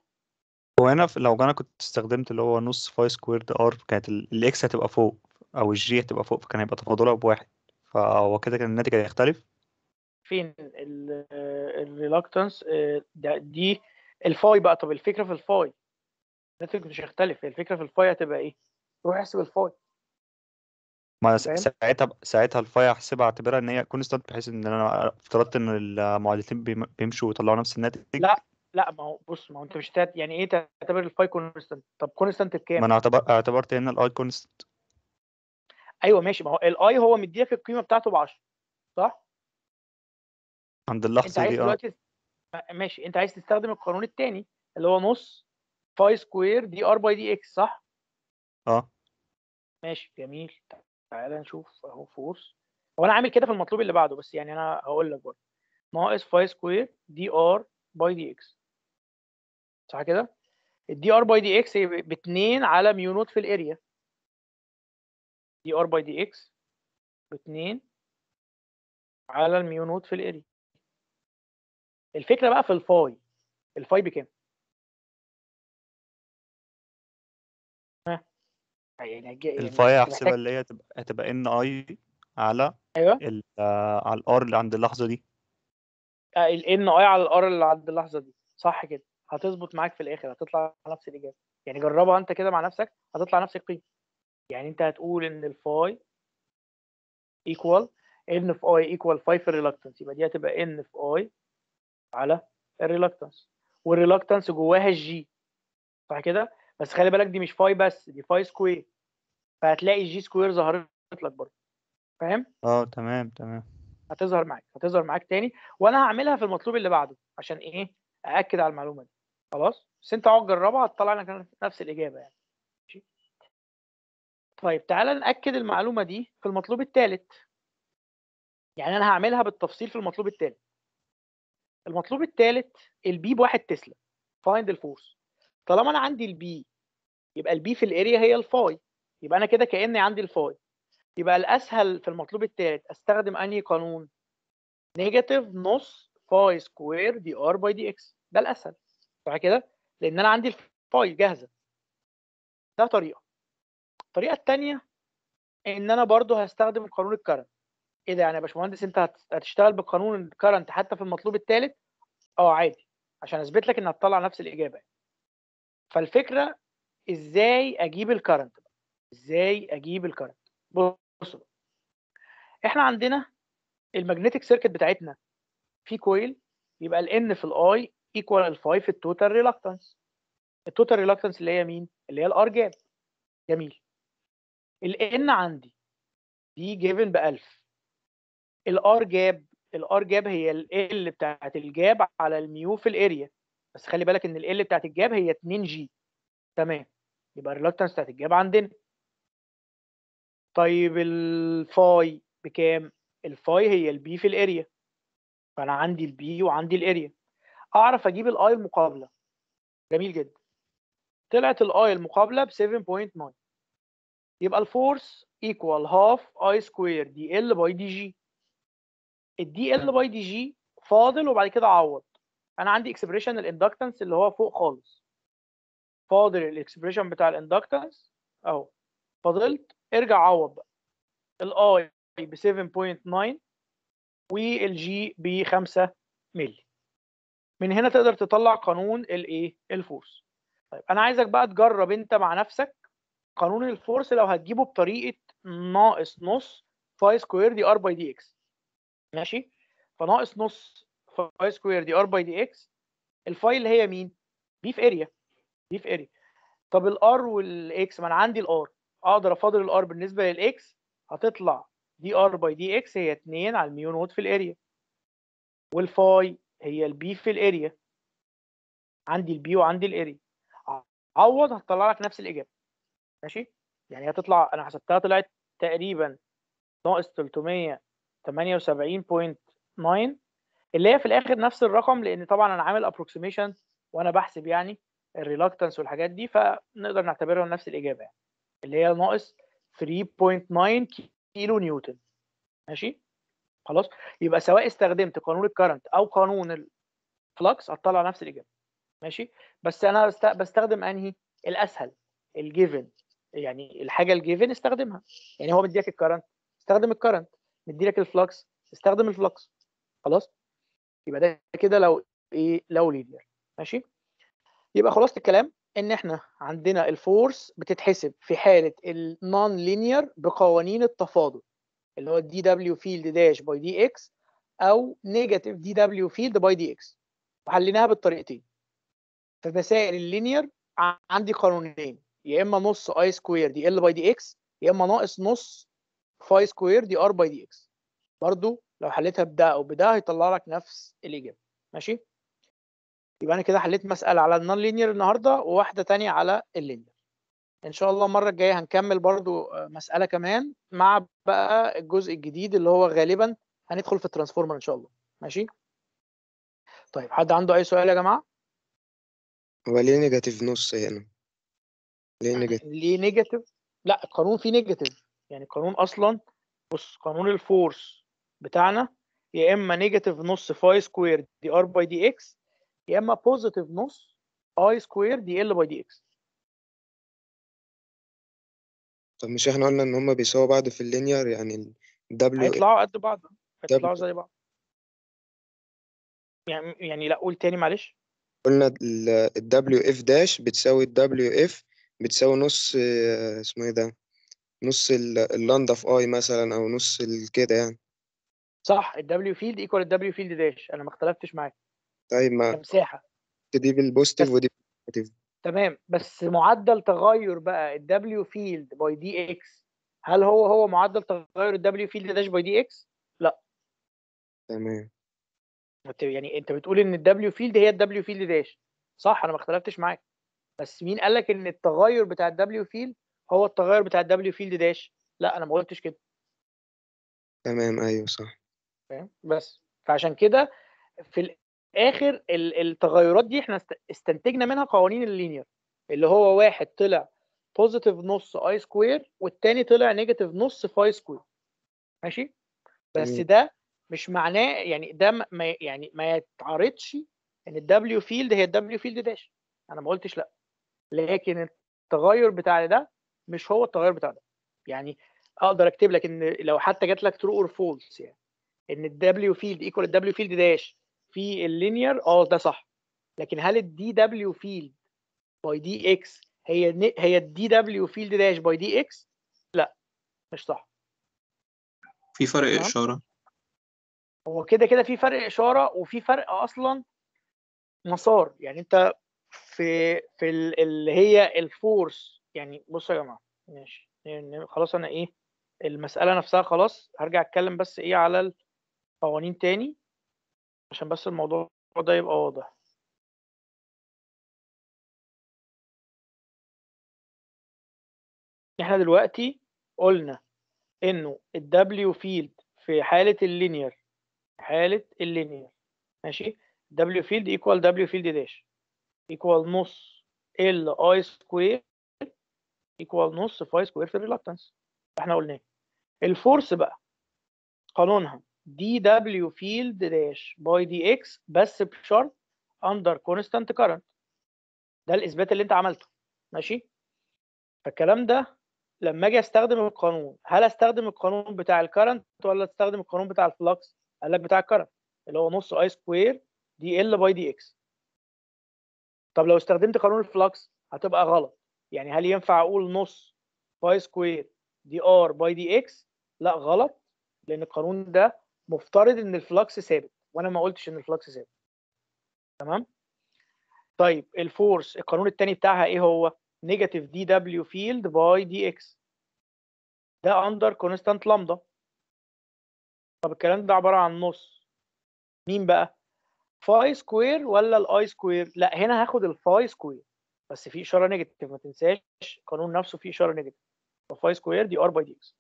هو هنا لو أنا كنت استخدمت اللي هو نص phi square dR كانت ال- ال x هتبقى فوق أو ال G هتبقى فوق فكان هيبقى تفاضلها بواحد. فهو كده كان الناتج هيختلف؟ فين؟ ال reluctance دي ال phi بقى طب الفكرة في ال phi؟ الناتج مش هيختلف الفكرة في ال phi هتبقى إيه؟ روح احسب ال phi. ما؟ ساعتها ساعتها ال phi هحسبها اعتبرها إن هي constant بحيث إن أنا افترضت إن المعادلتين بيم- بيمشوا ويطلعوا نفس الناتج. لا لا ما هو بص ما هو أنت مش هتعت... يعني إيه تعتبر ال phi constant طب constant بكام؟ ما أنا اعتبر اعتبرت هنا ال I const أيوه ماشي ما هو ال I هو مديك القيمة بتاعته ب 10 صح؟ عند اللحظة دي آه. دلوقتي ماشي. انت عايز تستخدم القانون الثاني اللي هو نص phi square dR by dx صح؟ آه. ماشي. جميل. تعالى نشوف اهو force هو أنا عامل كده في المطلوب اللي بعده بس يعني أنا هقول لك برضه. ناقص phi square dR by dx صح كده؟ ال dR by dx ب 2 على mu naught في ال area dR by dx ب 2 على ال mu naught في ال area الفكرة بقى في ال phi. ال phi بكام؟ ها. يعني يعني ال phi هحسبها اللي هي هتبقى هتبقى NI على أيوه. آه، على ال R اللي عند اللحظة دي. ال NI على ال R اللي عند اللحظة دي. صح كده. هتظبط معاك في الآخر. هتطلع نفس الإجابة. يعني جربها أنت كده مع نفسك. هتطلع نفس القيمة. يعني أنت هتقول إن ال phi equal N في I equal phi ال reluctance يبقى دي هتبقى N في I على ال reluctance وال reluctance جواها ال G صح كده؟ بس خلي بالك دي مش phi بس دي phi square فهتلاقي ال G square ظهرت لك برضه. فاهم؟ آه تمام تمام. هتظهر معاك هتظهر معاك تاني. وأنا هعملها في المطلوب اللي بعده عشان إيه؟ أأكد على المعلومة دي. خلاص؟ بس أنت اقعد جربها هتطلع لك نفس الإجابة يعني. طيب تعالى نأكد المعلومة دي في المطلوب الثالث يعني أنا هعملها بالتفصيل في المطلوب الثالث المطلوب الثالث ال B بواحد تسلا. find ال force طالما أنا عندي البي يبقى البي في الاريا هي الفاي يبقى أنا كده كأني عندي ال phi يبقى الأسهل في المطلوب الثالث أستخدم أنهي قانون؟ negative نص phi square dR by dx ده الأسهل. صح كده؟ لأن أنا عندي ال phi جاهزة. ده طريقة. الطريقة الثانية إن أنا برضو هستخدم قانون ال current. إيه ده؟ يعني يا باشمهندس أنت هت- هتشتغل بقانون ال current حتى في المطلوب الثالث أه عادي عشان أثبت لك إن هتطلع نفس الإجابة. فالفكرة إزاي أجيب ال current إزاي أجيب ال current بص. إحنا عندنا ال magnetic circuit بتاعتنا في coil يبقى ال N في ال I equal ال phi في ال total reluctance ال total reluctance اللي هي مين؟ اللي هي ال R gap جميل. ال N عندي دي given ب 1000 ال R gap ال R gap هي ال L بتاعت ال gap على ال mu في ال area. بس خلي بالك إن ال بتاعت الجاب هي 2 جي تمام. يبقى ال reluctance بتاعت ال gap عندنا. طيب الفاي بكام؟ الفاي هي البي في الأريا. فأنا عندي ال B وعندي ال area أعرف أجيب ال I المقابلة. جميل جدا. طلعت ال I المقابلة ب 7.9 يبقى ال force equal half I square dL by dg ال dL by dg فاضل وبعد كده عوض. أنا عندي expression ال inductance اللي هو فوق خالص. فاضل ال expression بتاع ال inductance أهو. فضلت ارجع عوض بقى. ال I ب 7.9 والجي ب 5 مللي. من هنا تقدر تطلع قانون الايه ال force طيب أنا عايزك بقى تجرب أنت مع نفسك قانون ال force لو هتجيبه بطريقة ناقص نص phi square dR by dx ماشي؟ فناقص نص phi square dR by dx ال phi اللي هي مين؟ B في area B في area طب ال R وال x ما أنا عندي ال R أقدر افاضل ال R بالنسبة لل x هتطلع dR by dx هي 2 على الميو نوت في الاريا والفاي هي البي في الاريا عندي البي وعندي الاريا عوض هتطلع لك نفس الإجابة. ماشي؟ يعني هتطلع أنا حسبتها طلعت تقريبا ناقص 378.9 اللي هي في الآخر نفس الرقم لأن طبعا أنا عامل approximation وأنا بحسب يعني ال reluctance والحاجات دي فنقدر نعتبرها نفس الإجابة يعني. اللي هي ناقص 3.9 كيلو نيوتن ماشي؟ خلاص؟ يبقى سواء استخدمت قانون ال current أو قانون ال flux هتطلع نفس الإجابة. ماشي؟ بس أنا بست- بستخدم أنهي؟ الأسهل ال given يعني الحاجة ال given استخدمها. يعني هو مديلك الكرنت استخدم الكرنت مديلك الفلكس استخدم الفلكس خلاص؟ يبقى ده كده لو إيه لو linear. ماشي؟ يبقى خلاصة الكلام إن إحنا عندنا ال force بتتحسب في حالة ال non linear بقوانين التفاضل اللي هو dW field dash by dx أو negative dW field by dx وحليناها بالطريقتين. في مسائل ال linear عندي قانونين يا إما نص I square dL by dx يا إما ناقص نص phi square dR by dx. برضو لو حليتها بده أو بده هيطلع لك نفس الاجابه ماشي؟ يبقى أنا كده حليت مسألة على ال non linear النهارده وواحدة تانية على ال linear. إن شاء الله المرة الجاية هنكمل برضو آه، مسألة كمان مع بقى الجزء الجديد اللي هو غالبا هندخل في ال transformer إن شاء الله. ماشي؟ طيب حد عنده أي سؤال يا جماعة؟ هو ليه negative نص هنا؟ ليه negative؟ ليه negative؟ لا القانون فيه negative. يعني القانون أصلا بص قانون ال force بتاعنا يا إما negative نص phi square dR by dx يا إما positive نص I square dL by dx. طب مش إحنا قلنا إن هما بيساووا بعض في ال linear؟ يعني ال W هيطلعوا قد بعض هيطلعوا. زي بعض. يعني يعني لا قول تاني معلش. قلنا ال ال WF dash بتساوي ال WF بتساوي نص آه، اسمه إيه ده؟ نص ال- اللاندا في I مثلا أو نص كده يعني. صح ال W field equal ال W field dash أنا ما اختلفتش معاك. طيب ما كمساحه دي بال positive ودي بال negative تمام بس معدل تغير بقى ال W field by dx هل هو هو معدل تغير ال W field dash by dx تمام. انت- يعني أنت بتقول إن ال W field هي ال W field dash صح أنا ما اختلفتش معاك. بس مين قال لك إن التغير بتاع ال W field هو التغير بتاع ال W field dash. لا أنا ما قلتش كده. تمام أيوه صح. فاهم؟ بس فعشان كده في الآخر ال- التغيرات دي إحنا است- استنتجنا منها قوانين ال linear. اللي هو واحد طلع positive نص I square والتاني طلع negative نص phi square ماشي؟ بس تمام. ده مش معناه يعني ده ما- ما يعني ما يتعارضش إن ال W field هي ال W field dash. أنا ما قلتش لا. لكن التغير بتاع ده مش هو التغير بتاع ده يعني أقدر أكتب لك إن لو حتى جات لك true or false يعني إن ال W field equal ال W field dash في ال linear آه ده صح. لكن هل ال dW field by dx هي هي ال dW field dash by dx لا مش صح. في فرق. إشارة؟ هو كده كده في فرق إشارة وفي فرق أصلا مسار. يعني أنت في في ال- اللي هي الفورس يعني بصوا يا جماعة ماشي. يعني خلاص أنا إيه المسألة نفسها خلاص هرجع أتكلم بس إيه على القوانين تاني عشان بس الموضوع ده يبقى واضح. إحنا دلوقتي قلنا إنه ال W field في حالة ال linear حالة ال linear ماشي؟ W field equal W field dash equal نص L I square equal نص phi square في ال reluctance إحنا قلناه ال force بقى قانونها dW field dash by dx بس بشرط under constant current ده الإثبات اللي انت عملته. ماشي؟ فالكلام ده لما أجي أستخدم القانون هل أستخدم القانون بتاع ال current ولا أستخدم القانون بتاع ال flux قال لك بتاع ال current اللي هو نص I square dL by dx طب لو استخدمت قانون ال flux هتبقى غلط. يعني هل ينفع أقول نص phi square dR by dx؟ لا غلط لأن القانون ده مفترض إن ال flux ثابت وأنا ما قلتش إن ال flux ثابت. تمام؟ طيب ال force القانون الثاني بتاعها إيه هو؟ negative dW field by dx ده under constant lambda طب الكلام ده عبارة عن نص. مين بقى؟ phi square ولا ال I square لا هنا هاخد ال phi square بس في إشارة negative ما تنساش القانون نفسه فيه إشارة negative. phi square dR by dx.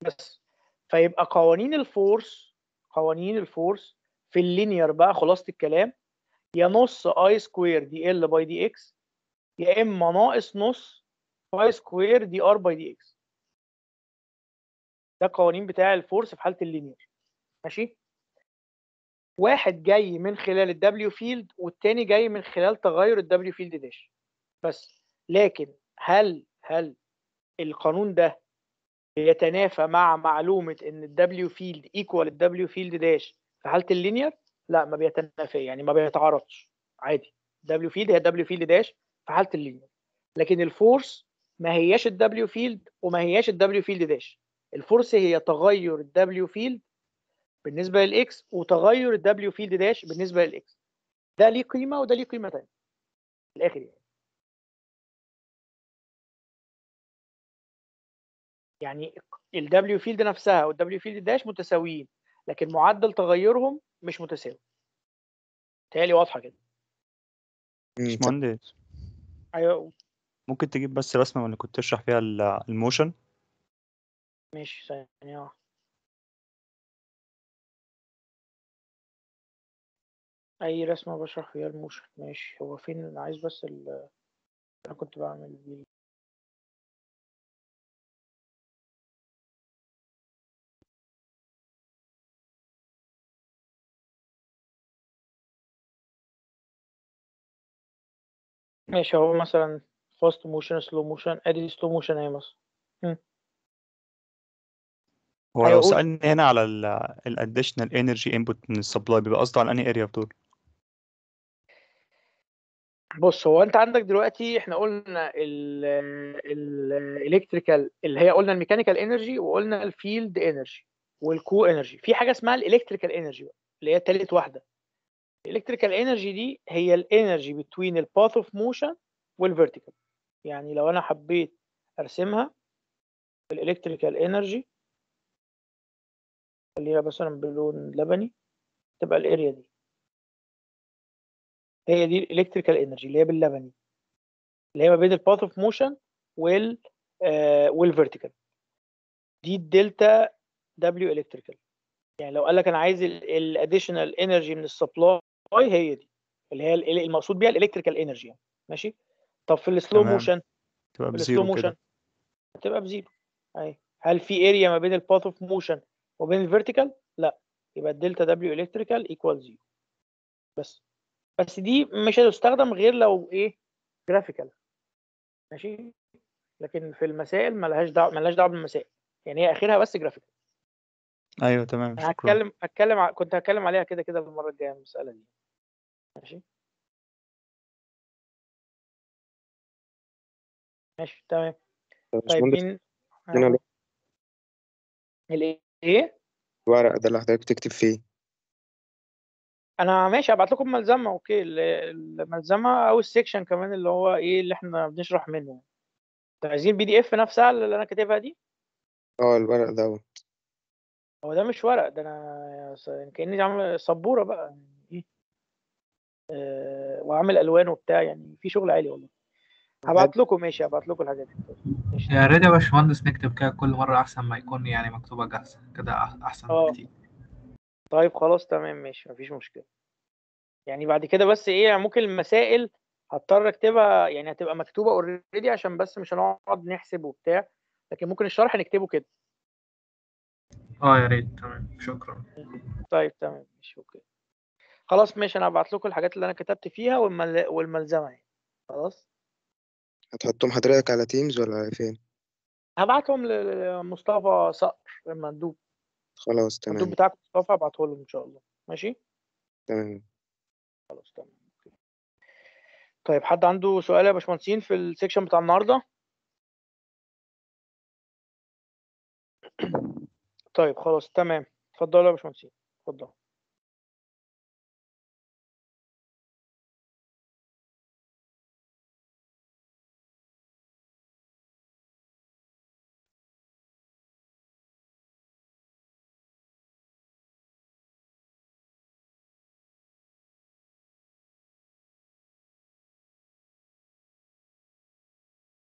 بس. فيبقى قوانين ال force قوانين ال force في ال linear بقى خلاصة الكلام يا نص I square dL by dx يا إما ناقص نص phi square dR by dx ده القوانين بتاع ال force في حالة ال linear. ماشي؟ واحد جاي من خلال ال W field والتاني جاي من خلال تغير ال W field dash بس لكن هل هل القانون ده بيتنافى مع معلومة إن ال W field equal ال W field dash في حالة ال linear لا ما بيتنافى يعني ما بيتعارضش. عادي. W field هي W field dash في حالة ال linear لكن ال force ما هياش ال W field وما هياش ال W field dash ال force هي تغير ال W field بالنسبة لل x وتغير ال W field dash بالنسبة لل x. ده ليه قيمة وده ليه قيمة ثانية في الآخر يعني. يعني ال W field نفسها وال W field dash متساويين لكن معدل تغيرهم مش متساوي. تهيألي واضحة كده. باشمهندس. أيوه. ممكن تجيب بس رسمة من اللي كنت تشرح فيها ال- motion؟ ماشي ثانية واحدة. أي رسمة بشرح فيها ال motion ماشي. هو فين؟ عايز بس ال أنا كنت بعمل بيه ماشي. هو مثلا fast motion slow motion أدي slow motion اهي مثلا؟ هو لو. سألني هنا على ال additional energy input من ال supply بيبقى قصده على أنهي area في دول بص هو أنت عندك دلوقتي إحنا قلنا ال electrical اللي هي قلنا ال mechanical energy وقلنا ال field energy وال co-energy. في حاجة اسمها ال electrical energy اللي هي تالت واحدة. ال electrical energy دي هي ال energy between ال path of motion وال vertical يعني لو أنا حبيت أرسمها ال electrical energy خليها مثلا بلون لبني تبقى ال area دي. هي دي ال electrical energy اللي هي باللبني اللي هي ما بين ال path of motion وال آه وال vertical دي ال delta W electrical يعني لو قال لك أنا عايز ال additional energy من ال supply هي دي. اللي هي ال- المقصود بيها ال electrical energy يعني. ماشي؟ طب في ال slow. motion تبقى ب zero motion كده. هتبقى ب zero. اهي هل في area ما بين ال path of motion وبين ال vertical لا. يبقى ال delta W electrical equal zero بس. بس دي مش هتستخدم غير لو إيه؟ graphical ماشي؟ لكن في المسائل ملهاش دعوة ملهاش دعوة بالمسائل. يعني هي آخرها بس graphical أيوه تمام شكرا هتكلم هتكلم ع- كنت هتكلم عليها كده كده المرة الجاية المسألة دي. ماشي؟ ماشي تمام. طيب مين؟ الإيه؟ إيه الورق ده اللي حضرتك تكتب فيه. أنا ماشي هبعت لكم ملزمة okay ال- الملزمة أو ال section كمان اللي هو إيه اللي إحنا بنشرح منه أنتوا عايزين PDF نفسها اللي أنا كاتبها دي؟ آه الورق ده. هو ده مش ورق ده أنا س- كأني عامل سبورة بقى يعني إيه. آه وعامل ألوان وبتاع يعني في شغل عالي والله. هبعت لكم ماشي هبعت لكم الحاجات دي. ماشي. يا ريت يا باشمهندس نكتب كده كل مرة أحسن ما يكون يعني مكتوبة جاهزة كده أح- أحسن آه. بكتير. طيب خلاص تمام ماشي مفيش مشكلة. يعني بعد كده بس إيه ممكن المسائل هضطر أكتبها يعني هتبقى مكتوبة already عشان بس مش هنقعد نحسب وبتاع لكن ممكن الشرح نكتبه كده. آه يا ريت تمام شكرا. طيب تمام ماشي okay. خلاص ماشي أنا هبعت لكم الحاجات اللي أنا كتبت فيها والمل... والملزمة يعني. خلاص؟ هتحطهم حضرتك على Teams ولا على فين؟ هبعتهم لمصطفى صقر المندوب. خلاص المندوب تمام. بتاعك مصطفى هبعته له إن شاء الله. ماشي؟ تمام. خلاص تمام. okay. طيب حد عنده سؤال يا باشمهندسين في ال section بتاع النهارده؟ طيب خلاص تمام. اتفضلوا يا باشمهندسين. اتفضلوا.